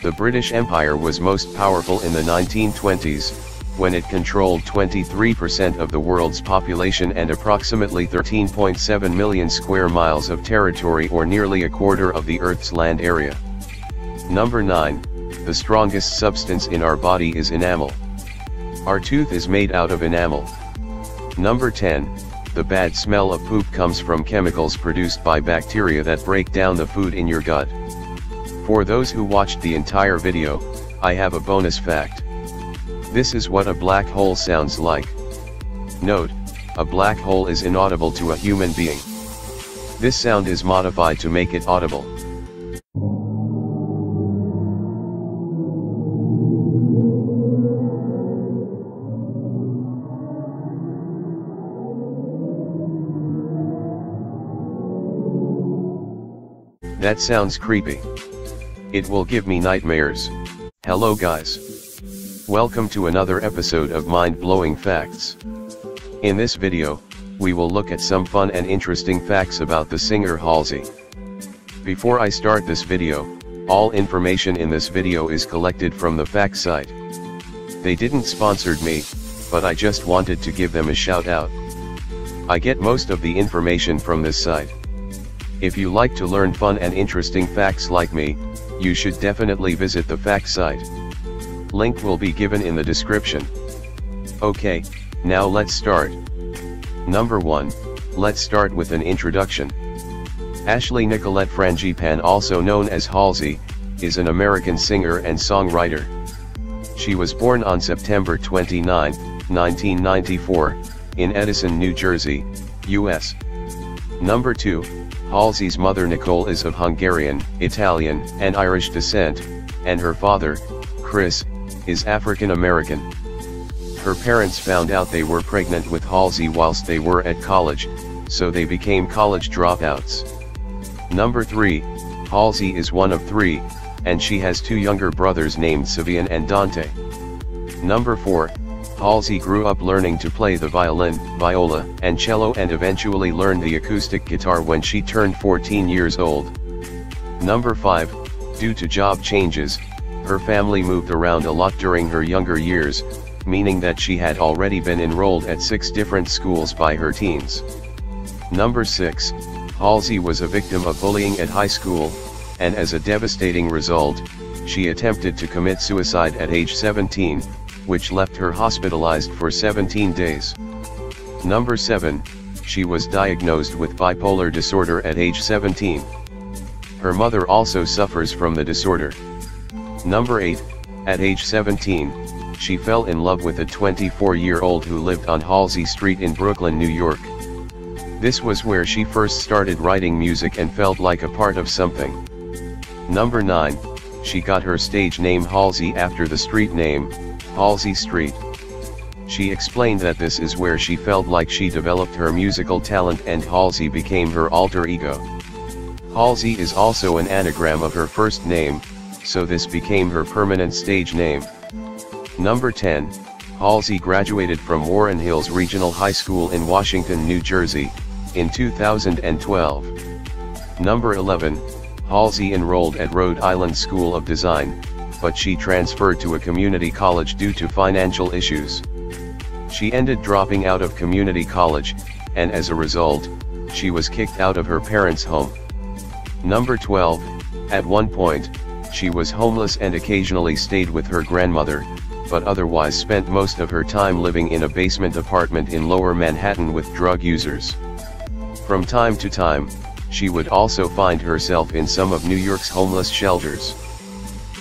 The British Empire was most powerful in the 1920s, when it controlled 23% of the world's population and approximately 13.7 million square miles of territory or nearly a quarter of the Earth's land area. Number 9, the strongest substance in our body is enamel. Our tooth is made out of enamel. Number 10, the bad smell of poop comes from chemicals produced by bacteria that break down the food in your gut. For those who watched the entire video, I have a bonus fact. This is what a black hole sounds like. Note, a black hole is inaudible to a human being. This sound is modified to make it audible. That sounds creepy. It will give me nightmares. Hello guys. Welcome to another episode of Mind-Blowing Facts. In this video, we will look at some fun and interesting facts about the singer Halsey. Before I start this video, all information in this video is collected from the fact site. They didn't sponsored me, but I just wanted to give them a shout out. I get most of the information from this site. If you like to learn fun and interesting facts like me, you should definitely visit the fact site. Link will be given in the description. Okay, now let's start. Number 1, let's start with an introduction. Ashley Nicolette Frangipane also known as Halsey, is an American singer and songwriter. She was born on September 29, 1994, in Edison, New Jersey, US. Number 2, Halsey's mother Nicole is of Hungarian, Italian, and Irish descent, and her father, Chris, is African American. Her parents found out they were pregnant with Halsey whilst they were at college, so they became college dropouts. Number 3, Halsey is one of three, and she has two younger brothers named Sevian and Dante. Number 4, Halsey grew up learning to play the violin, viola, and cello and eventually learned the acoustic guitar when she turned 14 years old. Number 5, due to job changes, her family moved around a lot during her younger years, meaning that she had already been enrolled at six different schools by her teens. Number 6, Halsey was a victim of bullying at high school, and as a devastating result, she attempted to commit suicide at age 17, which left her hospitalized for 17 days. Number 7, she was diagnosed with bipolar disorder at age 17. Her mother also suffers from the disorder. Number 8, at age 17, she fell in love with a 24-year-old who lived on Halsey Street in Brooklyn, New York. This was where she first started writing music and felt like a part of something. Number 9, she got her stage name Halsey after the street name, Halsey Street. She explained that this is where she felt like she developed her musical talent and Halsey became her alter ego. Halsey is also an anagram of her first name, so this became her permanent stage name. Number 10, Halsey graduated from Warren Hills Regional High School in Washington, New Jersey, in 2012. Number 11, Halsey enrolled at Rhode Island School of Design, but she transferred to a community college due to financial issues. She ended dropping out of community college, and as a result, she was kicked out of her parents' home. Number 12, at one point, she was homeless and occasionally stayed with her grandmother, but otherwise spent most of her time living in a basement apartment in lower Manhattan with drug users. From time to time, she would also find herself in some of New York's homeless shelters.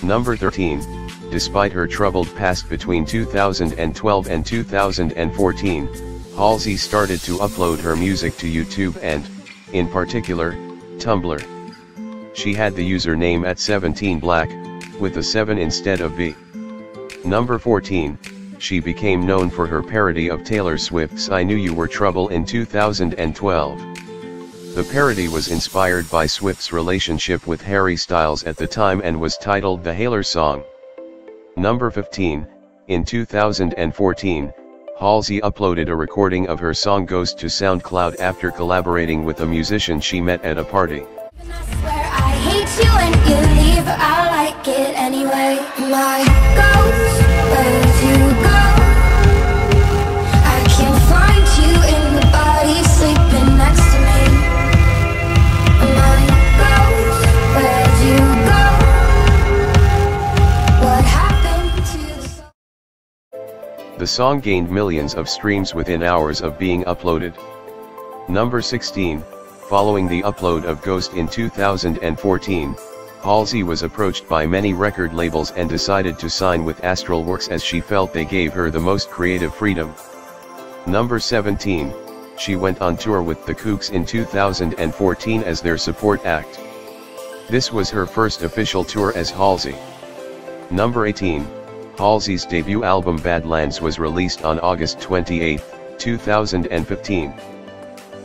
Number 13, despite her troubled past between 2012 and 2014, Halsey started to upload her music to YouTube and, in particular, Tumblr. She had the username at 17black, with a 7 instead of B. Number 14, she became known for her parody of Taylor Swift's I Knew You Were Trouble in 2012. The parody was inspired by Swift's relationship with Harry Styles at the time and was titled The Haylor Song. Number 15, in 2014, Halsey uploaded a recording of her song Ghost to SoundCloud after collaborating with a musician she met at a party. The song gained millions of streams within hours of being uploaded. Number 16, following the upload of Ghost in 2014, Halsey was approached by many record labels and decided to sign with Astralwerks as she felt they gave her the most creative freedom. Number 17, she went on tour with the Kooks in 2014 as their support act. This was her first official tour as Halsey. Number 18, Halsey's debut album Badlands was released on August 28, 2015.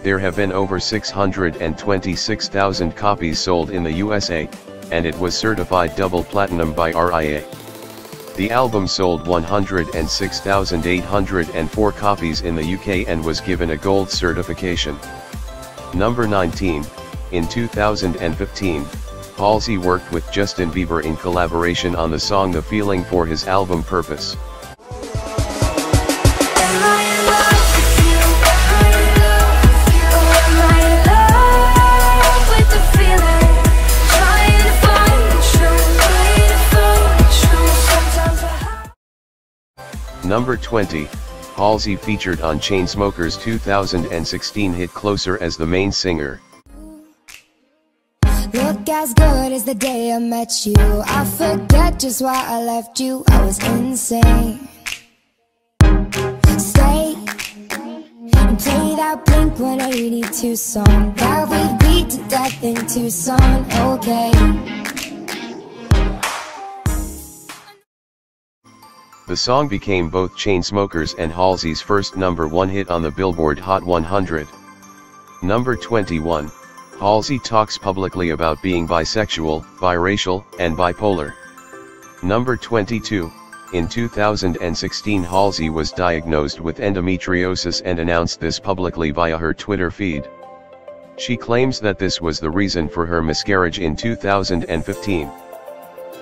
There have been over 626,000 copies sold in the USA, and it was certified double platinum by RIA. The album sold 106,804 copies in the UK and was given a gold certification. Number 19, in 2015, Halsey worked with Justin Bieber in collaboration on the song The Feeling for his album Purpose. Number 20, Halsey featured on Chainsmokers' 2016 hit Closer as the main singer. Look as good as the day I met you. I forget just why I left you. I was insane. Stay and play that Blink 182 song that we beat to death in Tucson. Okay. The song became both Chainsmokers and Halsey's first number one hit on the Billboard Hot 100. Number 21. Halsey talks publicly about being bisexual, biracial, and bipolar. Number 22. In 2016 Halsey was diagnosed with endometriosis and announced this publicly via her Twitter feed. She claims that this was the reason for her miscarriage in 2015.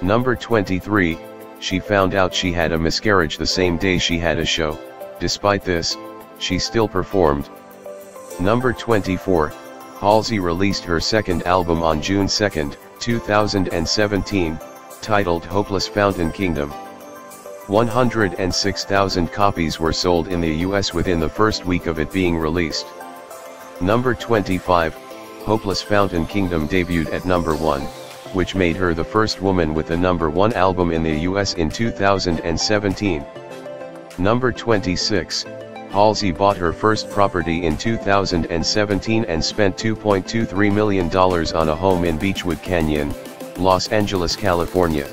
Number 23, she found out she had a miscarriage the same day she had a show, despite this, she still performed. Number 24, Halsey released her second album on June 2, 2017, titled Hopeless Fountain Kingdom. 106,000 copies were sold in the US within the first week of it being released. Number 25, Hopeless Fountain Kingdom debuted at number 1, which made her the first woman with a number 1 album in the US in 2017. Number 26, Halsey bought her first property in 2017 and spent $2.23 million on a home in Beachwood Canyon, Los Angeles, California.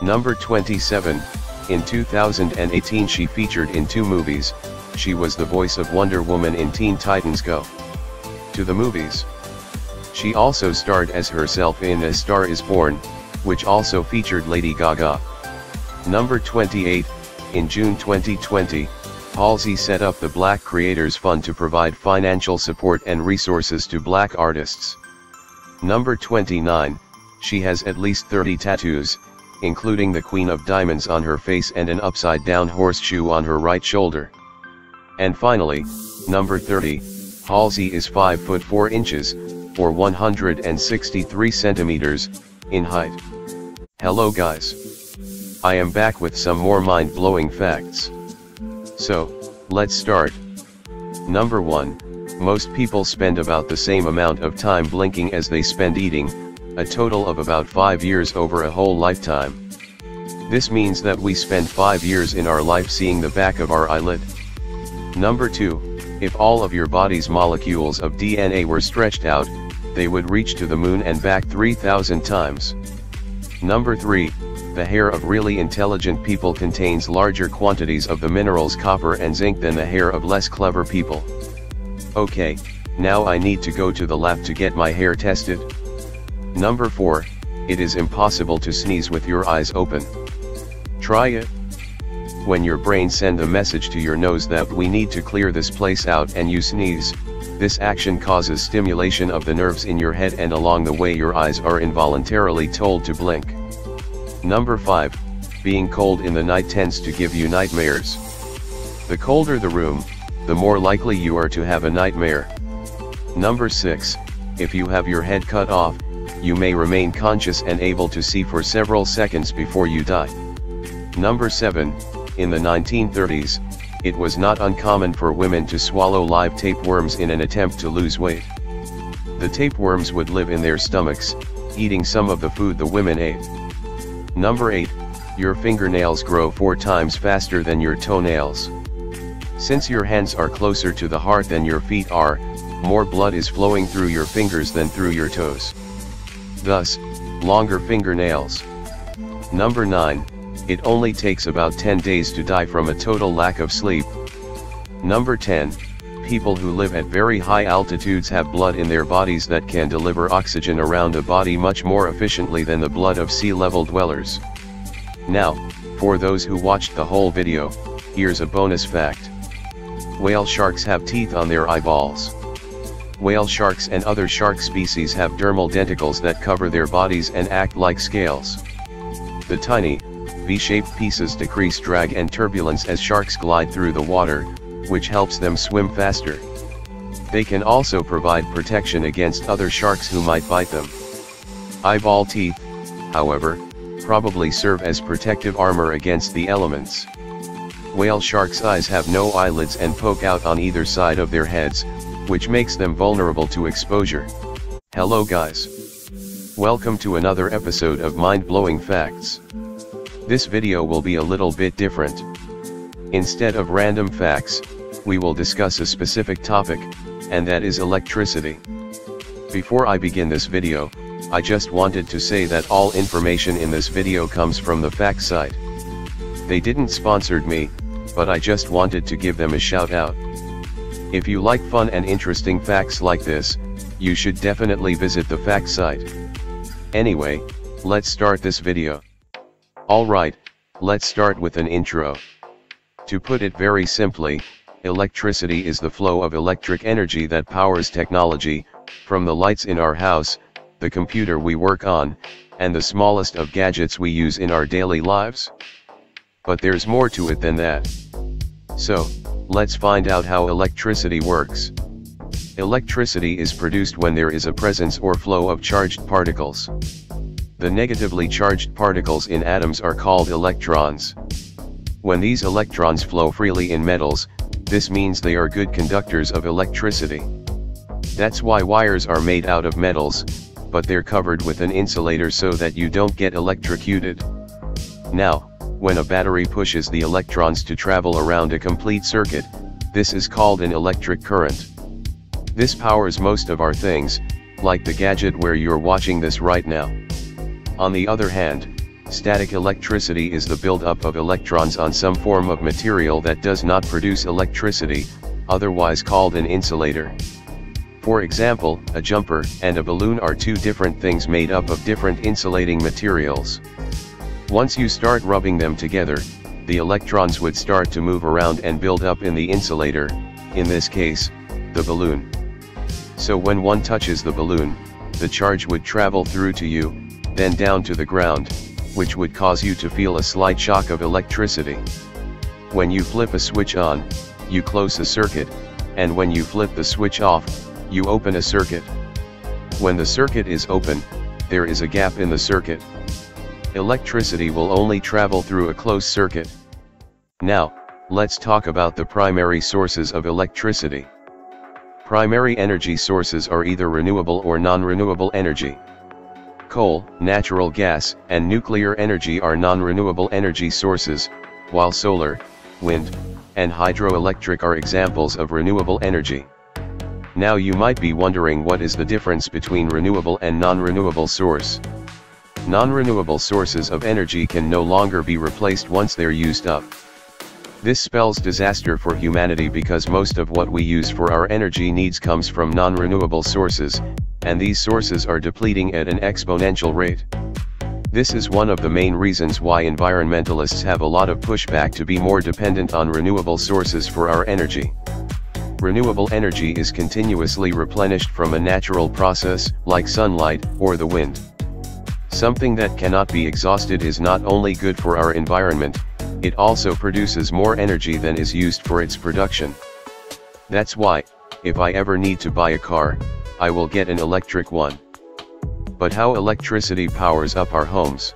Number 27, in 2018 she featured in two movies, she was the voice of Wonder Woman in Teen Titans Go! To the movies. She also starred as herself in A Star Is Born, which also featured Lady Gaga. Number 28, in June 2020, Halsey set up the Black Creators Fund to provide financial support and resources to black artists. Number 29, she has at least 30 tattoos, including the Queen of Diamonds on her face and an upside-down horseshoe on her right shoulder. And finally, number 30, Halsey is 5 foot 4 inches, or 163 centimeters, in height. Hello guys. I am back with some more mind-blowing facts. So, let's start. Number 1, most people spend about the same amount of time blinking as they spend eating, a total of about 5 years over a whole lifetime. This means that we spend 5 years in our life seeing the back of our eyelid. Number 2, if all of your body's molecules of DNA were stretched out, they would reach to the moon and back 3000 times. Number 3, the hair of really intelligent people contains larger quantities of the minerals copper and zinc than the hair of less clever people. Okay, now I need to go to the lab to get my hair tested. Number 4, it is impossible to sneeze with your eyes open. Try it. When your brain send a message to your nose that we need to clear this place out and you sneeze, this action causes stimulation of the nerves in your head and along the way your eyes are involuntarily told to blink. Number 5, being cold in the night tends to give you nightmares. The colder the room, the more likely you are to have a nightmare. Number 6, if you have your head cut off, you may remain conscious and able to see for several seconds before you die. Number 7, in the 1930s, it was not uncommon for women to swallow live tapeworms in an attempt to lose weight. The tapeworms would live in their stomachs, eating some of the food the women ate. Number 8, your fingernails grow 4 times faster than your toenails. Since your hands are closer to the heart than your feet are, more blood is flowing through your fingers than through your toes. Thus, longer fingernails. Number 9, it only takes about 10 days to die from a total lack of sleep. Number 10, people who live at very high altitudes have blood in their bodies that can deliver oxygen around the body much more efficiently than the blood of sea level dwellers. Now, for those who watched the whole video, here's a bonus fact. Whale sharks have teeth on their eyeballs. Whale sharks and other shark species have dermal denticles that cover their bodies and act like scales. The tiny, V-shaped pieces decrease drag and turbulence as sharks glide through the water, which helps them swim faster. They can also provide protection against other sharks who might bite them. Eyeball teeth, however, probably serve as protective armor against the elements. Whale sharks' eyes have no eyelids and poke out on either side of their heads, which makes them vulnerable to exposure. Hello guys. Welcome to another episode of Mind-Blowing Facts. This video will be a little bit different. Instead of random facts, we will discuss a specific topic, and that is electricity. Before I begin this video, I just wanted to say that all information in this video comes from the fact site. They didn't sponsored me, but I just wanted to give them a shout out. If you like fun and interesting facts like this, you should definitely visit the fact site. Anyway, let's start this video. Alright, let's start with an intro. To put it very simply, electricity is the flow of electric energy that powers technology, from the lights in our house, the computer we work on, and the smallest of gadgets we use in our daily lives. But there's more to it than that. So, let's find out how electricity works. Electricity is produced when there is a presence or flow of charged particles. The negatively charged particles in atoms are called electrons. When these electrons flow freely in metals, this means they are good conductors of electricity. That's why wires are made out of metals, but they're covered with an insulator so that you don't get electrocuted. Now, when a battery pushes the electrons to travel around a complete circuit, this is called an electric current. This powers most of our things, like the gadget where you're watching this right now. On the other hand, static electricity is the buildup of electrons on some form of material that does not produce electricity, otherwise called an insulator. For example, a jumper and a balloon are two different things made up of different insulating materials. Once you start rubbing them together, the electrons would start to move around and build up in the insulator, in this case, the balloon. So when one touches the balloon, the charge would travel through to you, then down to the ground, which would cause you to feel a slight shock of electricity. When you flip a switch on, you close a circuit, and when you flip the switch off, you open a circuit. When the circuit is open, there is a gap in the circuit. Electricity will only travel through a closed circuit. Now, let's talk about the primary sources of electricity. Primary energy sources are either renewable or non-renewable energy. Coal, natural gas, and nuclear energy are non-renewable energy sources, while solar, wind, and hydroelectric are examples of renewable energy. Now you might be wondering what is the difference between renewable and non-renewable source. Non-renewable sources of energy can no longer be replaced once they're used up. This spells disaster for humanity because most of what we use for our energy needs comes from non-renewable sources, and these sources are depleting at an exponential rate. This is one of the main reasons why environmentalists have a lot of pushback to be more dependent on renewable sources for our energy renewable energy is continuously replenished from a natural process, like sunlight, or the wind. Something that cannot be exhausted is not only good for our environment, it also produces more energy than is used for its production. That's why, if I ever need to buy a car, I will get an electric one. But how electricity powers up our homes?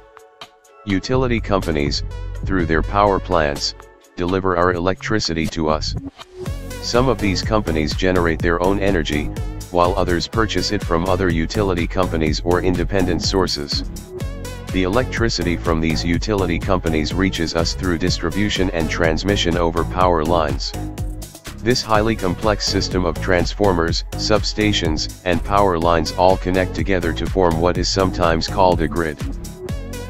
Utility companies, through their power plants, deliver our electricity to us. Some of these companies generate their own energy, while others purchase it from other utility companies or independent sources. The electricity from these utility companies reaches us through distribution and transmission over power lines. This highly complex system of transformers, substations, and power lines all connect together to form what is sometimes called a grid.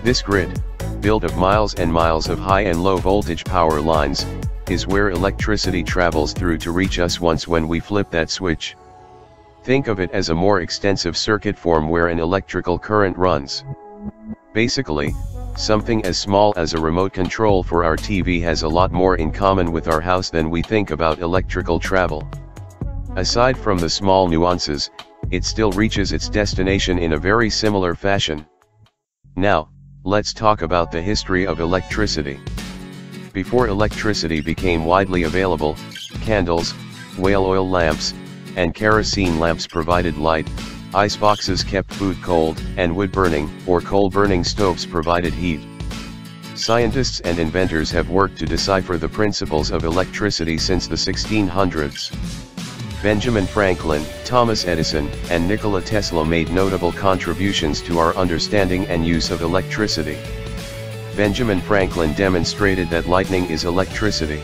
This grid, built of miles and miles of high and low voltage power lines, is where electricity travels through to reach us once when we flip that switch. Think of it as a more extensive circuit form where an electrical current runs. Basically, something as small as a remote control for our TV has a lot more in common with our house than we think about electrical travel. Aside from the small nuances, it still reaches its destination in a very similar fashion. Now, let's talk about the history of electricity. Before electricity became widely available, candles, whale oil lamps, and kerosene lamps provided light, iceboxes kept food cold, and wood burning or coal burning stoves provided heat. Scientists and inventors have worked to decipher the principles of electricity since the 1600s. Benjamin Franklin, Thomas Edison, and Nikola Tesla made notable contributions to our understanding and use of electricity. Benjamin Franklin demonstrated that lightning is electricity.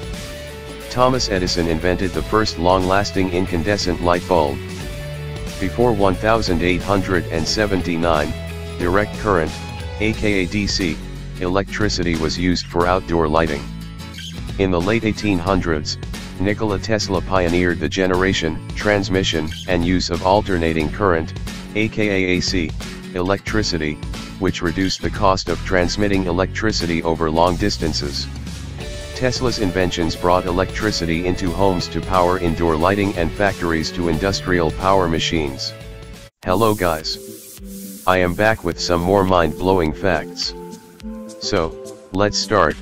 Thomas Edison invented the first long-lasting incandescent light bulb. Before 1879, direct current, aka DC, electricity was used for outdoor lighting. In the late 1800s, Nikola Tesla pioneered the generation, transmission, and use of alternating current, aka AC, electricity, which reduced the cost of transmitting electricity over long distances. Tesla's inventions brought electricity into homes to power indoor lighting and factories to industrial power machines. Hello guys. I am back with some more mind-blowing facts. So, let's start.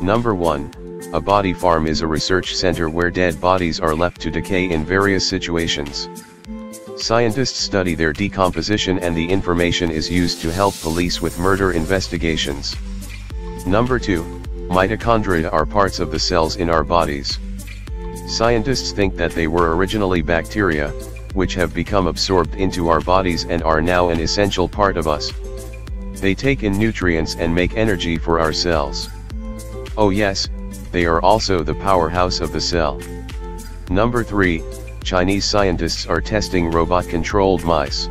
Number 1, a body farm is a research center where dead bodies are left to decay in various situations. Scientists study their decomposition and the information is used to help police with murder investigations. Number 2, mitochondria are parts of the cells in our bodies. Scientists think that they were originally bacteria, which have become absorbed into our bodies and are now an essential part of us. They take in nutrients and make energy for our cells. Oh yes, they are also the powerhouse of the cell. Number 3, Chinese scientists are testing robot-controlled mice.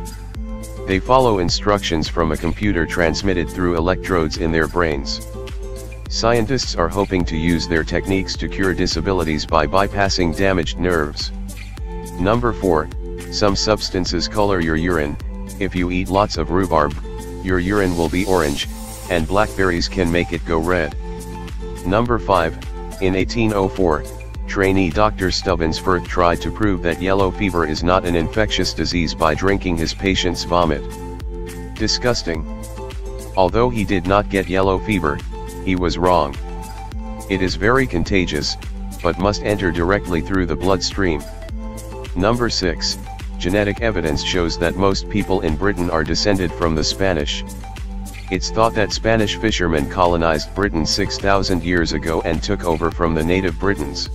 They follow instructions from a computer transmitted through electrodes in their brains. Scientists are hoping to use their techniques to cure disabilities by bypassing damaged nerves. Number 4, some substances color your urine, if you eat lots of rhubarb, your urine will be orange, and blackberries can make it go red. Number 5, in 1804, trainee Dr. Stubbins Ffirth tried to prove that yellow fever is not an infectious disease by drinking his patient's vomit. Disgusting. Although he did not get yellow fever, he was wrong. It is very contagious, but must enter directly through the bloodstream. Number 6, genetic evidence shows that most people in Britain are descended from the Spanish. It's thought that Spanish fishermen colonized Britain 6,000 years ago and took over from the native Britons.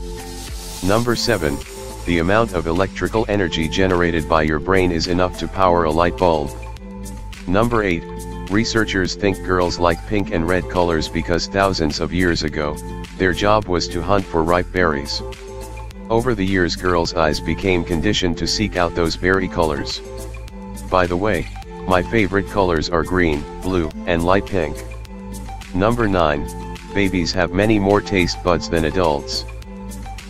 Number 7, the amount of electrical energy generated by your brain is enough to power a light bulb. Number 8, researchers think girls like pink and red colors because thousands of years ago, their job was to hunt for ripe berries. Over the years girls' eyes became conditioned to seek out those berry colors. By the way, my favorite colors are green, blue, and light pink. Number 9, babies have many more taste buds than adults.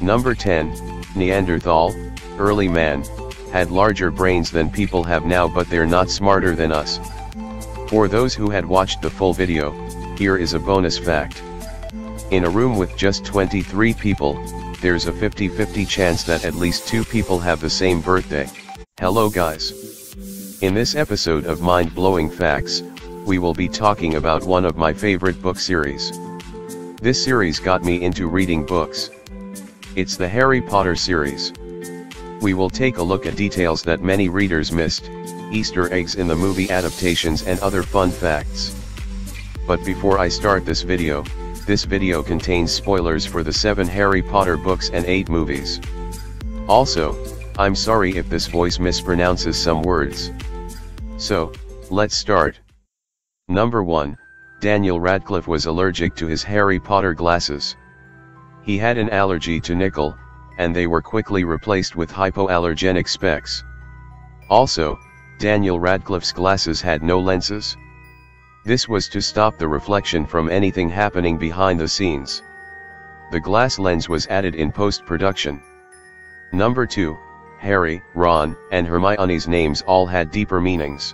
Number 10, Neanderthal, early man, had larger brains than people have now but they're not smarter than us. For those who had watched the full video, here is a bonus fact. In a room with just 23 people, there's a 50-50 chance that at least two people have the same birthday. Hello guys. In this episode of Mind Blowing Facts, we will be talking about one of my favorite book series. This series got me into reading books. It's the Harry Potter series. We will take a look at details that many readers missed, Easter eggs in the movie adaptations and other fun facts. But before I start this video, this video contains spoilers for the 7 Harry Potter books and 8 movies. Also, I'm sorry if this voice mispronounces some words. So, let's start. Number 1, Daniel Radcliffe was allergic to his Harry Potter glasses. He had an allergy to nickel, and they were quickly replaced with hypoallergenic specs. Also, Daniel Radcliffe's glasses had no lenses. This was to stop the reflection from anything happening behind the scenes. The glass lens was added in post-production. Number 2, Harry, Ron, and Hermione's names all had deeper meanings.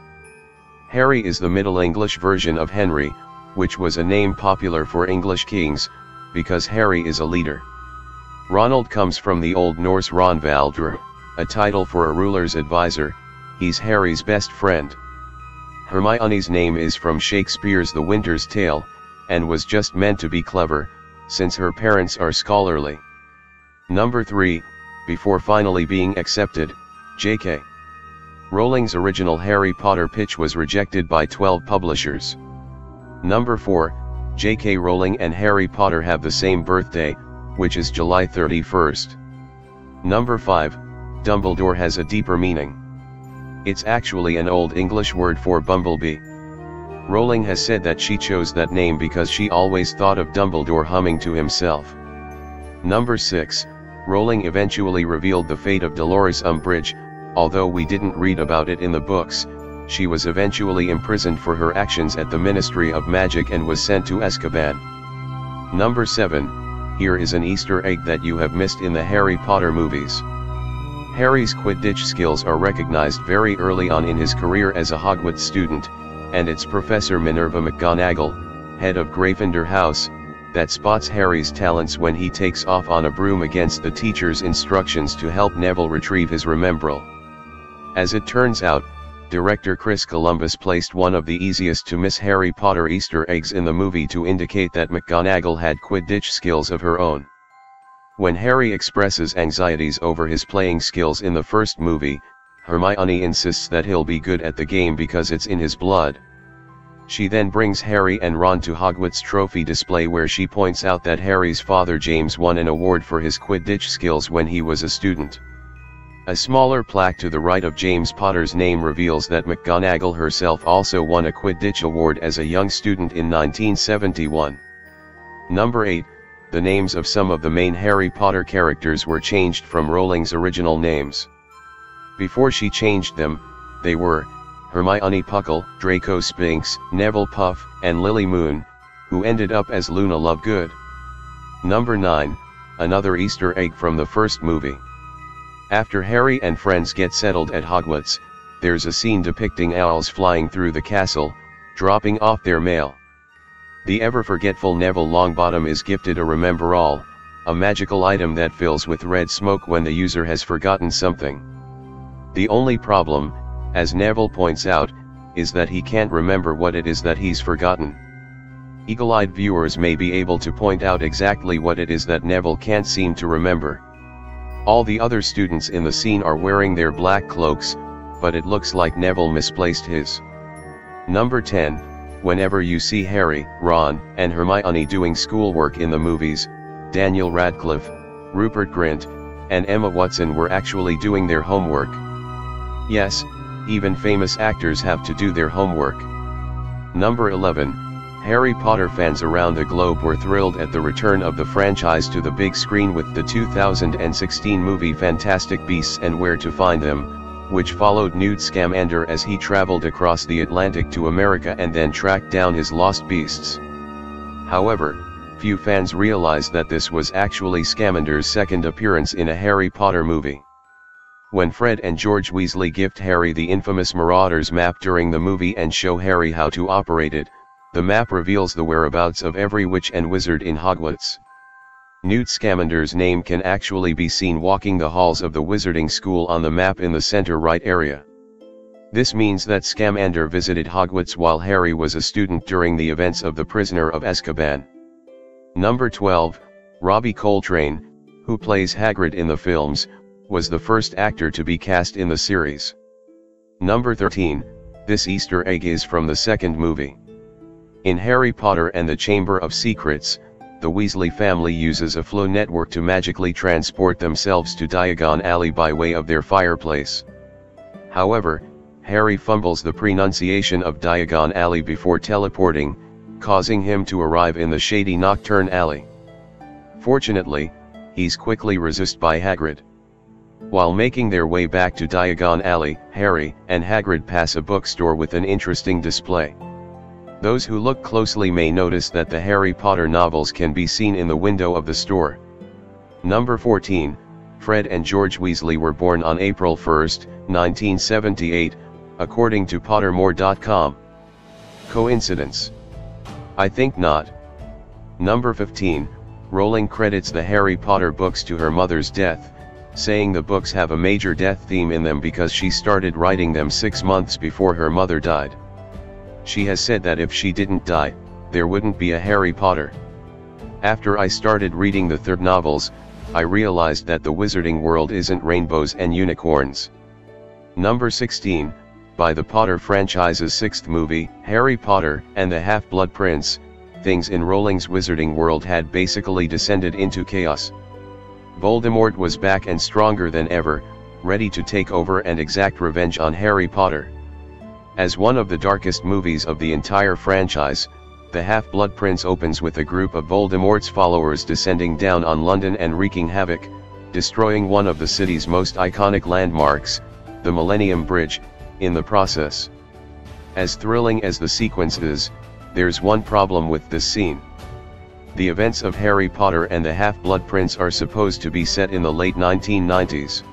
Harry is the Middle English version of Henry, which was a name popular for English kings, because Harry is a leader. Ronald comes from the Old Norse Ronvaldr, a title for a ruler's advisor, he's Harry's best friend. Hermione's name is from Shakespeare's The Winter's Tale, and was just meant to be clever, since her parents are scholarly. Number 3, before finally being accepted, J.K. Rowling's original Harry Potter pitch was rejected by 12 publishers. Number 4, J.K. Rowling and Harry Potter have the same birthday, which is July 31st. Number 5, Dumbledore has a deeper meaning. It's actually an Old English word for bumblebee. Rowling has said that she chose that name because she always thought of Dumbledore humming to himself. Number 6, Rowling eventually revealed the fate of Dolores Umbridge, although we didn't read about it in the books, she was eventually imprisoned for her actions at the Ministry of Magic and was sent to Azkaban. Number 7, here is an Easter egg that you have missed in the Harry Potter movies. Harry's Quidditch skills are recognized very early on in his career as a Hogwarts student, and it's Professor Minerva McGonagall, head of Gryffindor House, that spots Harry's talents when he takes off on a broom against the teacher's instructions to help Neville retrieve his Remembrall. As it turns out, director Chris Columbus placed one of the easiest to miss Harry Potter Easter eggs in the movie to indicate that McGonagall had Quidditch skills of her own. When Harry expresses anxieties over his playing skills in the first movie, Hermione insists that he'll be good at the game because it's in his blood. She then brings Harry and Ron to Hogwarts trophy display where she points out that Harry's father James won an award for his Quidditch skills when he was a student. A smaller plaque to the right of James Potter's name reveals that McGonagall herself also won a Quidditch award as a young student in 1971. Number 8, the names of some of the main Harry Potter characters were changed from Rowling's original names. Before she changed them, they were, Hermione Puckle, Draco Spinks, Neville Puff, and Lily Moon, who ended up as Luna Lovegood. Number 9, another Easter egg from the first movie. After Harry and friends get settled at Hogwarts, there's a scene depicting owls flying through the castle, dropping off their mail. The ever-forgetful Neville Longbottom is gifted a Remembrall, a magical item that fills with red smoke when the user has forgotten something. The only problem, as Neville points out, is that he can't remember what it is that he's forgotten. Eagle-eyed viewers may be able to point out exactly what it is that Neville can't seem to remember. All the other students in the scene are wearing their black cloaks, but it looks like Neville misplaced his. Number 10 whenever you see Harry, Ron, and Hermione doing schoolwork in the movies, Daniel Radcliffe, Rupert Grint, and Emma Watson were actually doing their homework. Yes, even famous actors have to do their homework. Number 11, Harry Potter fans around the globe were thrilled at the return of the franchise to the big screen with the 2016 movie Fantastic Beasts and Where to Find Them, which followed Newt Scamander as he traveled across the Atlantic to America and then tracked down his lost beasts. However, few fans realized that this was actually Scamander's second appearance in a Harry Potter movie. When Fred and George Weasley gift Harry the infamous Marauders map during the movie and show Harry how to operate it, the map reveals the whereabouts of every witch and wizard in Hogwarts. Newt Scamander's name can actually be seen walking the halls of the Wizarding School on the map in the center right area. This means that Scamander visited Hogwarts while Harry was a student during the events of The Prisoner of Azkaban. Number 12, Robbie Coltrane, who plays Hagrid in the films, was the first actor to be cast in the series. Number 13, this Easter egg is from the second movie. In Harry Potter and the Chamber of Secrets, the Weasley family uses a Floo Network to magically transport themselves to Diagon Alley by way of their fireplace. However, Harry fumbles the pronunciation of Diagon Alley before teleporting, causing him to arrive in the shady Knockturn Alley. Fortunately, he's quickly resisted by Hagrid. While making their way back to Diagon Alley, Harry and Hagrid pass a bookstore with an interesting display. Those who look closely may notice that the Harry Potter novels can be seen in the window of the store. Number 14, Fred and George Weasley were born on April 1, 1978, according to Pottermore.com. Coincidence? I think not. Number 15, Rowling credits the Harry Potter books to her mother's death, saying the books have a major death theme in them because she started writing them six months before her mother died. She has said that if she didn't die, there wouldn't be a Harry Potter. After I started reading the third novels, I realized that the wizarding world isn't rainbows and unicorns. Number 16, by the Potter franchise's sixth movie, Harry Potter and the Half-Blood Prince, things in Rowling's wizarding world had basically descended into chaos. Voldemort was back and stronger than ever, ready to take over and exact revenge on Harry Potter. As one of the darkest movies of the entire franchise, The Half-Blood Prince opens with a group of Voldemort's followers descending down on London and wreaking havoc, destroying one of the city's most iconic landmarks, the Millennium Bridge, in the process. As thrilling as the sequence is, there's one problem with this scene. The events of Harry Potter and the Half-Blood Prince are supposed to be set in the late 1990s.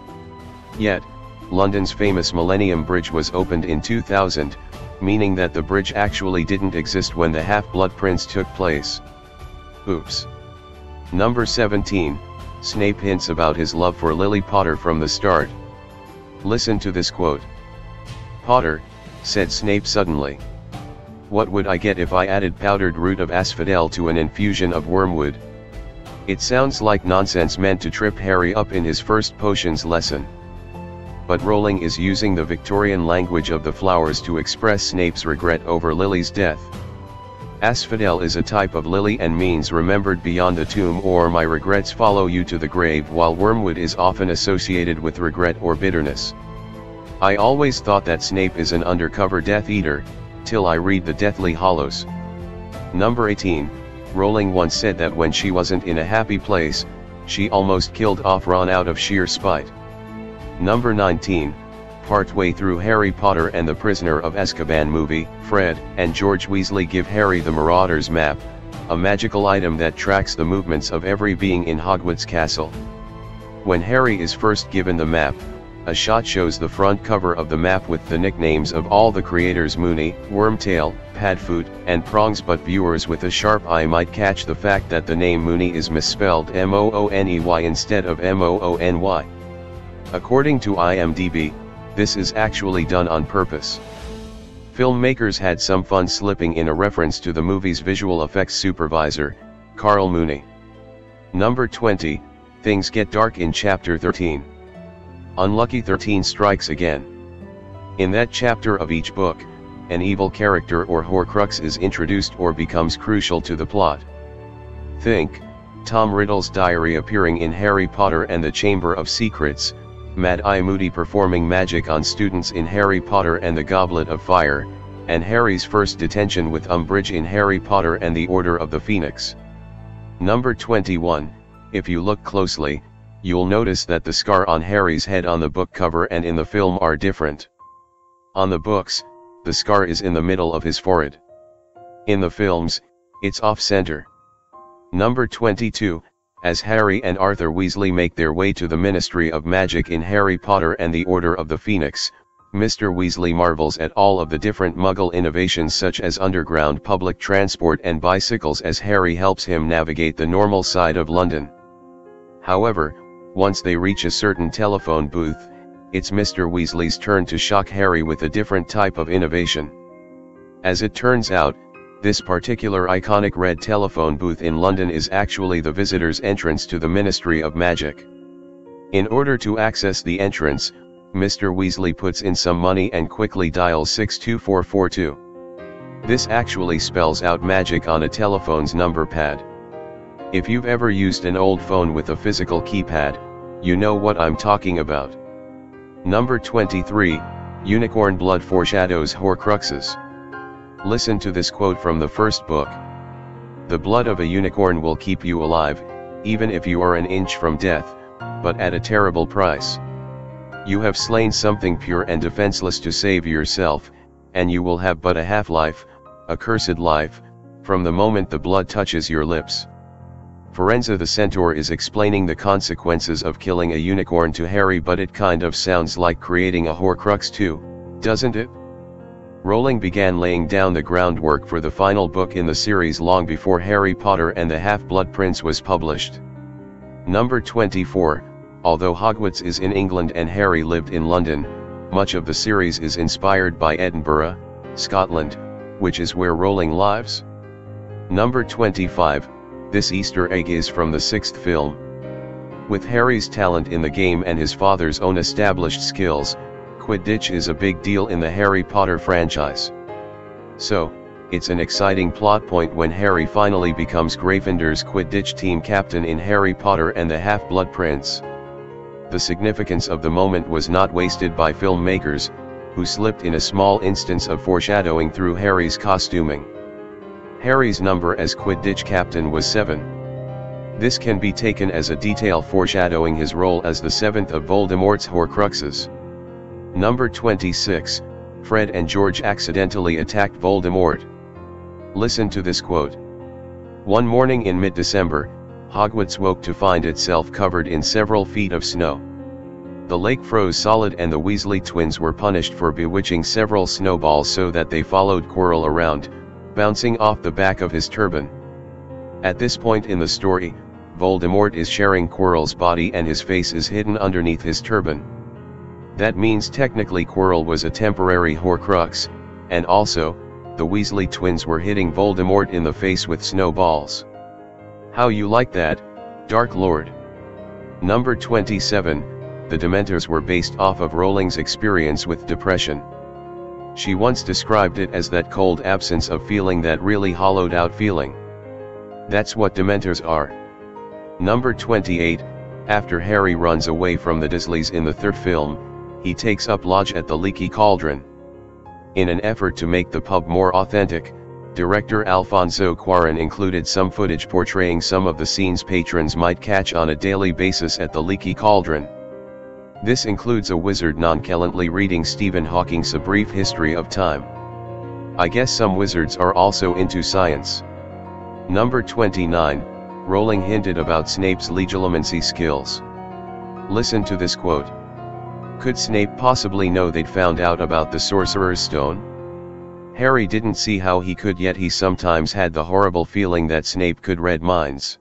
Yet, London's famous Millennium Bridge was opened in 2000, meaning that the bridge actually didn't exist when the Half-Blood Prince took place. Oops. Number 17, Snape hints about his love for Lily Potter from the start. Listen to this quote. Potter, said Snape suddenly. What would I get if I added powdered root of asphodel to an infusion of wormwood? It sounds like nonsense meant to trip Harry up in his first potions lesson. But Rowling is using the Victorian language of the flowers to express Snape's regret over Lily's death. Asphodel is a type of lily and means remembered beyond the tomb or my regrets follow you to the grave while wormwood is often associated with regret or bitterness. I always thought that Snape is an undercover Death Eater, till I read the Deathly Hallows. Number 18, Rowling once said that when she wasn't in a happy place, she almost killed off Ron out of sheer spite. Number 19, partway through Harry Potter and the Prisoner of Azkaban movie, Fred and George Weasley give Harry the Marauder's Map, a magical item that tracks the movements of every being in Hogwarts Castle. When Harry is first given the map, a shot shows the front cover of the map with the nicknames of all the creators Moony, Wormtail, Padfoot, and Prongs but viewers with a sharp eye might catch the fact that the name Moony is misspelled M-O-O-N-E-Y instead of M-O-O-N-Y. According to IMDb, this is actually done on purpose. Filmmakers had some fun slipping in a reference to the movie's visual effects supervisor, Carl Mooney. Number 20, Things Get Dark in Chapter 13. Unlucky 13 strikes again. In that chapter of each book, an evil character or Horcrux is introduced or becomes crucial to the plot. Think, Tom Riddle's diary appearing in Harry Potter and the Chamber of Secrets, Mad Eye Moody performing magic on students in Harry Potter and the Goblet of Fire, and Harry's first detention with Umbridge in Harry Potter and the Order of the Phoenix. Number 21, if you look closely, you'll notice that the scar on Harry's head on the book cover and in the film are different. On the books, the scar is in the middle of his forehead. In the films, it's off-center. Number 22, as Harry and Arthur Weasley make their way to the Ministry of Magic in Harry Potter and the Order of the Phoenix, Mr. Weasley marvels at all of the different Muggle innovations such as underground public transport and bicycles as Harry helps him navigate the normal side of London. However, once they reach a certain telephone booth, it's Mr. Weasley's turn to shock Harry with a different type of innovation. As it turns out, this particular iconic red telephone booth in London is actually the visitor's entrance to the Ministry of Magic. In order to access the entrance, Mr. Weasley puts in some money and quickly dials 62442. This actually spells out magic on a telephone's number pad. If you've ever used an old phone with a physical keypad, you know what I'm talking about. Number 23, Unicorn Blood foreshadows Horcruxes. Listen to this quote from the first book. The blood of a unicorn will keep you alive, even if you are an inch from death, but at a terrible price. You have slain something pure and defenseless to save yourself, and you will have but a half-life, a cursed life, from the moment the blood touches your lips. Firenze the Centaur is explaining the consequences of killing a unicorn to Harry but it kind of sounds like creating a Horcrux too, doesn't it? Rowling began laying down the groundwork for the final book in the series long before Harry Potter and the Half-Blood Prince was published. Number 24, although Hogwarts is in England and Harry lived in London, much of the series is inspired by Edinburgh, Scotland, which is where Rowling lives. Number 25, this Easter egg is from the sixth film. With Harry's talent in the game and his father's own established skills, Quidditch is a big deal in the Harry Potter franchise. So, it's an exciting plot point when Harry finally becomes Gryffindor's Quidditch team captain in Harry Potter and the Half-Blood Prince. The significance of the moment was not wasted by filmmakers, who slipped in a small instance of foreshadowing through Harry's costuming. Harry's number as Quidditch captain was 7. This can be taken as a detail foreshadowing his role as the seventh of Voldemort's Horcruxes. Number 26, Fred and George accidentally attacked Voldemort. Listen to this quote. One morning in mid-December, Hogwarts woke to find itself covered in several feet of snow. The lake froze solid and the Weasley twins were punished for bewitching several snowballs so that they followed Quirrell around, bouncing off the back of his turban. At this point in the story, Voldemort is sharing Quirrell's body and his face is hidden underneath his turban. That means technically Quirrell was a temporary Horcrux, and also, the Weasley twins were hitting Voldemort in the face with snowballs. How you like that, Dark Lord? Number 27, the Dementors were based off of Rowling's experience with depression. She once described it as that cold absence of feeling that really hollowed out feeling. That's what Dementors are. Number 28, after Harry runs away from the Dursleys in the third film, he takes up lodge at the Leaky Cauldron. In an effort to make the pub more authentic, director Alfonso Cuarón included some footage portraying some of the scenes patrons might catch on a daily basis at the Leaky Cauldron. This includes a wizard nonchalantly reading Stephen Hawking's A Brief History of Time. I guess some wizards are also into science. Number 29, Rowling hinted about Snape's legilimency skills. Listen to this quote. Could Snape possibly know they'd found out about the Sorcerer's Stone? Harry didn't see how he could yet he sometimes had the horrible feeling that Snape could read minds.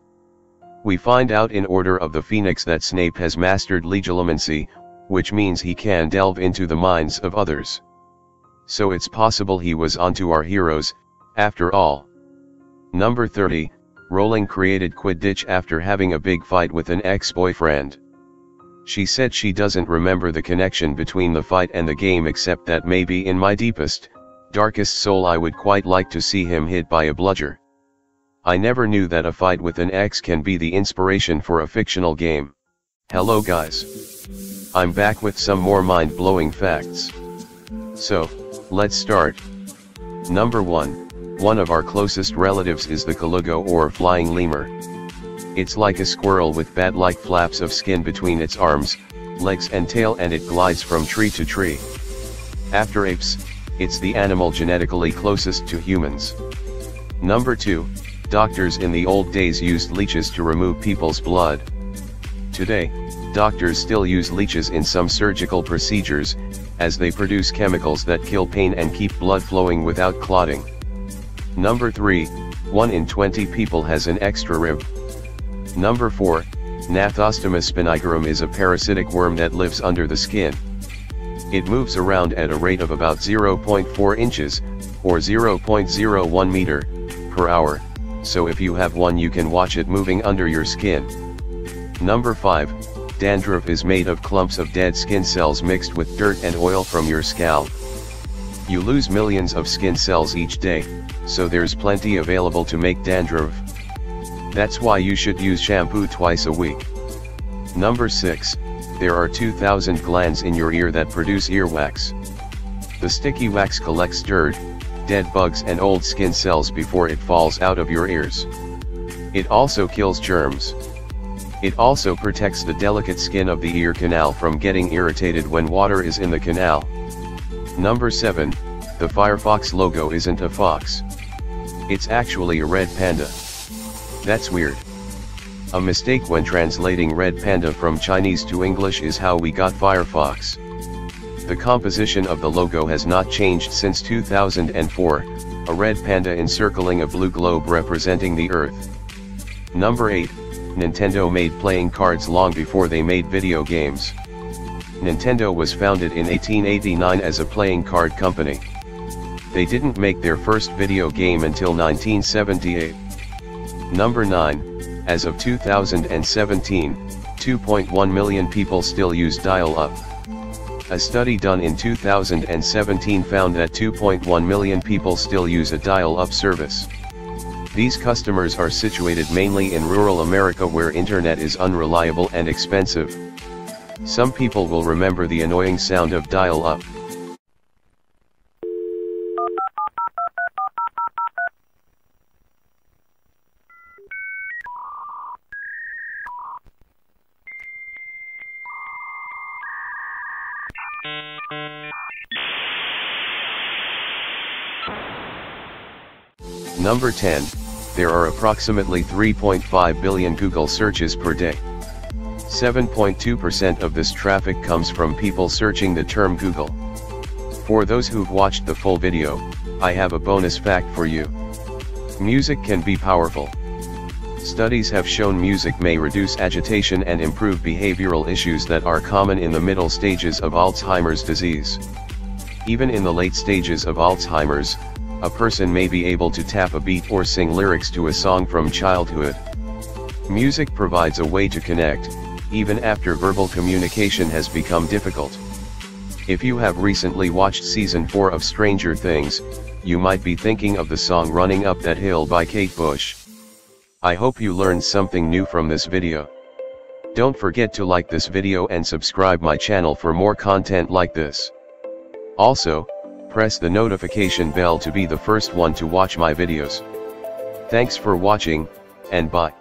We find out in Order of the Phoenix that Snape has mastered legilimency, which means he can delve into the minds of others. So it's possible he was onto our heroes, after all. Number 30, Rowling created Quidditch after having a big fight with an ex-boyfriend. She said she doesn't remember the connection between the fight and the game except that maybe in my deepest, darkest soul I would quite like to see him hit by a bludger. I never knew that a fight with an ex can be the inspiration for a fictional game. Hello guys. I'm back with some more mind-blowing facts. So, let's start. Number 1, one of our closest relatives is the colugo or flying lemur. It's like a squirrel with bat-like flaps of skin between its arms, legs and tail and it glides from tree to tree. After apes, it's the animal genetically closest to humans. Number 2, Doctors in the old days used leeches to remove people's blood. Today, doctors still use leeches in some surgical procedures, as they produce chemicals that kill pain and keep blood flowing without clotting. Number 3, 1 in 20 people has an extra rib. Number 4, Gnathostoma spinigerum is a parasitic worm that lives under the skin. It moves around at a rate of about 0.4 inches, or 0.01 meter, per hour, so if you have one you can watch it moving under your skin. Number 5, dandruff is made of clumps of dead skin cells mixed with dirt and oil from your scalp. You lose millions of skin cells each day, so there's plenty available to make dandruff. That's why you should use shampoo twice a week. Number 6, there are 2000 glands in your ear that produce earwax. The sticky wax collects dirt, dead bugs and old skin cells before it falls out of your ears. It also kills germs. It also protects the delicate skin of the ear canal from getting irritated when water is in the canal. Number 7, the Firefox logo isn't a fox. It's actually a red panda. That's weird. A mistake when translating red panda from Chinese to English is how we got Firefox. The composition of the logo has not changed since 2004, a red panda encircling a blue globe representing the Earth. Number 8, Nintendo made playing cards long before they made video games. Nintendo was founded in 1889 as a playing card company. They didn't make their first video game until 1978. Number 9, as of 2017, 2.1 million people still use dial-up. A study done in 2017 found that 2.1 million people still use a dial-up service. These customers are situated mainly in rural America where internet is unreliable and expensive. Some people will remember the annoying sound of dial-up. Number 10, there are approximately 3.5 billion Google searches per day. 7.2% of this traffic comes from people searching the term Google. For those who've watched the full video, I have a bonus fact for you. Music can be powerful. Studies have shown music may reduce agitation and improve behavioral issues that are common in the middle stages of Alzheimer's disease. Even in the late stages of Alzheimer's, a person may be able to tap a beat or sing lyrics to a song from childhood. Music provides a way to connect, even after verbal communication has become difficult. If you have recently watched season 4 of Stranger Things, you might be thinking of the song Running Up That Hill by Kate Bush. I hope you learned something new from this video. Don't forget to like this video and subscribe my channel for more content like this. Also, press the notification bell to be the first one to watch my videos. Thanks for watching, and bye.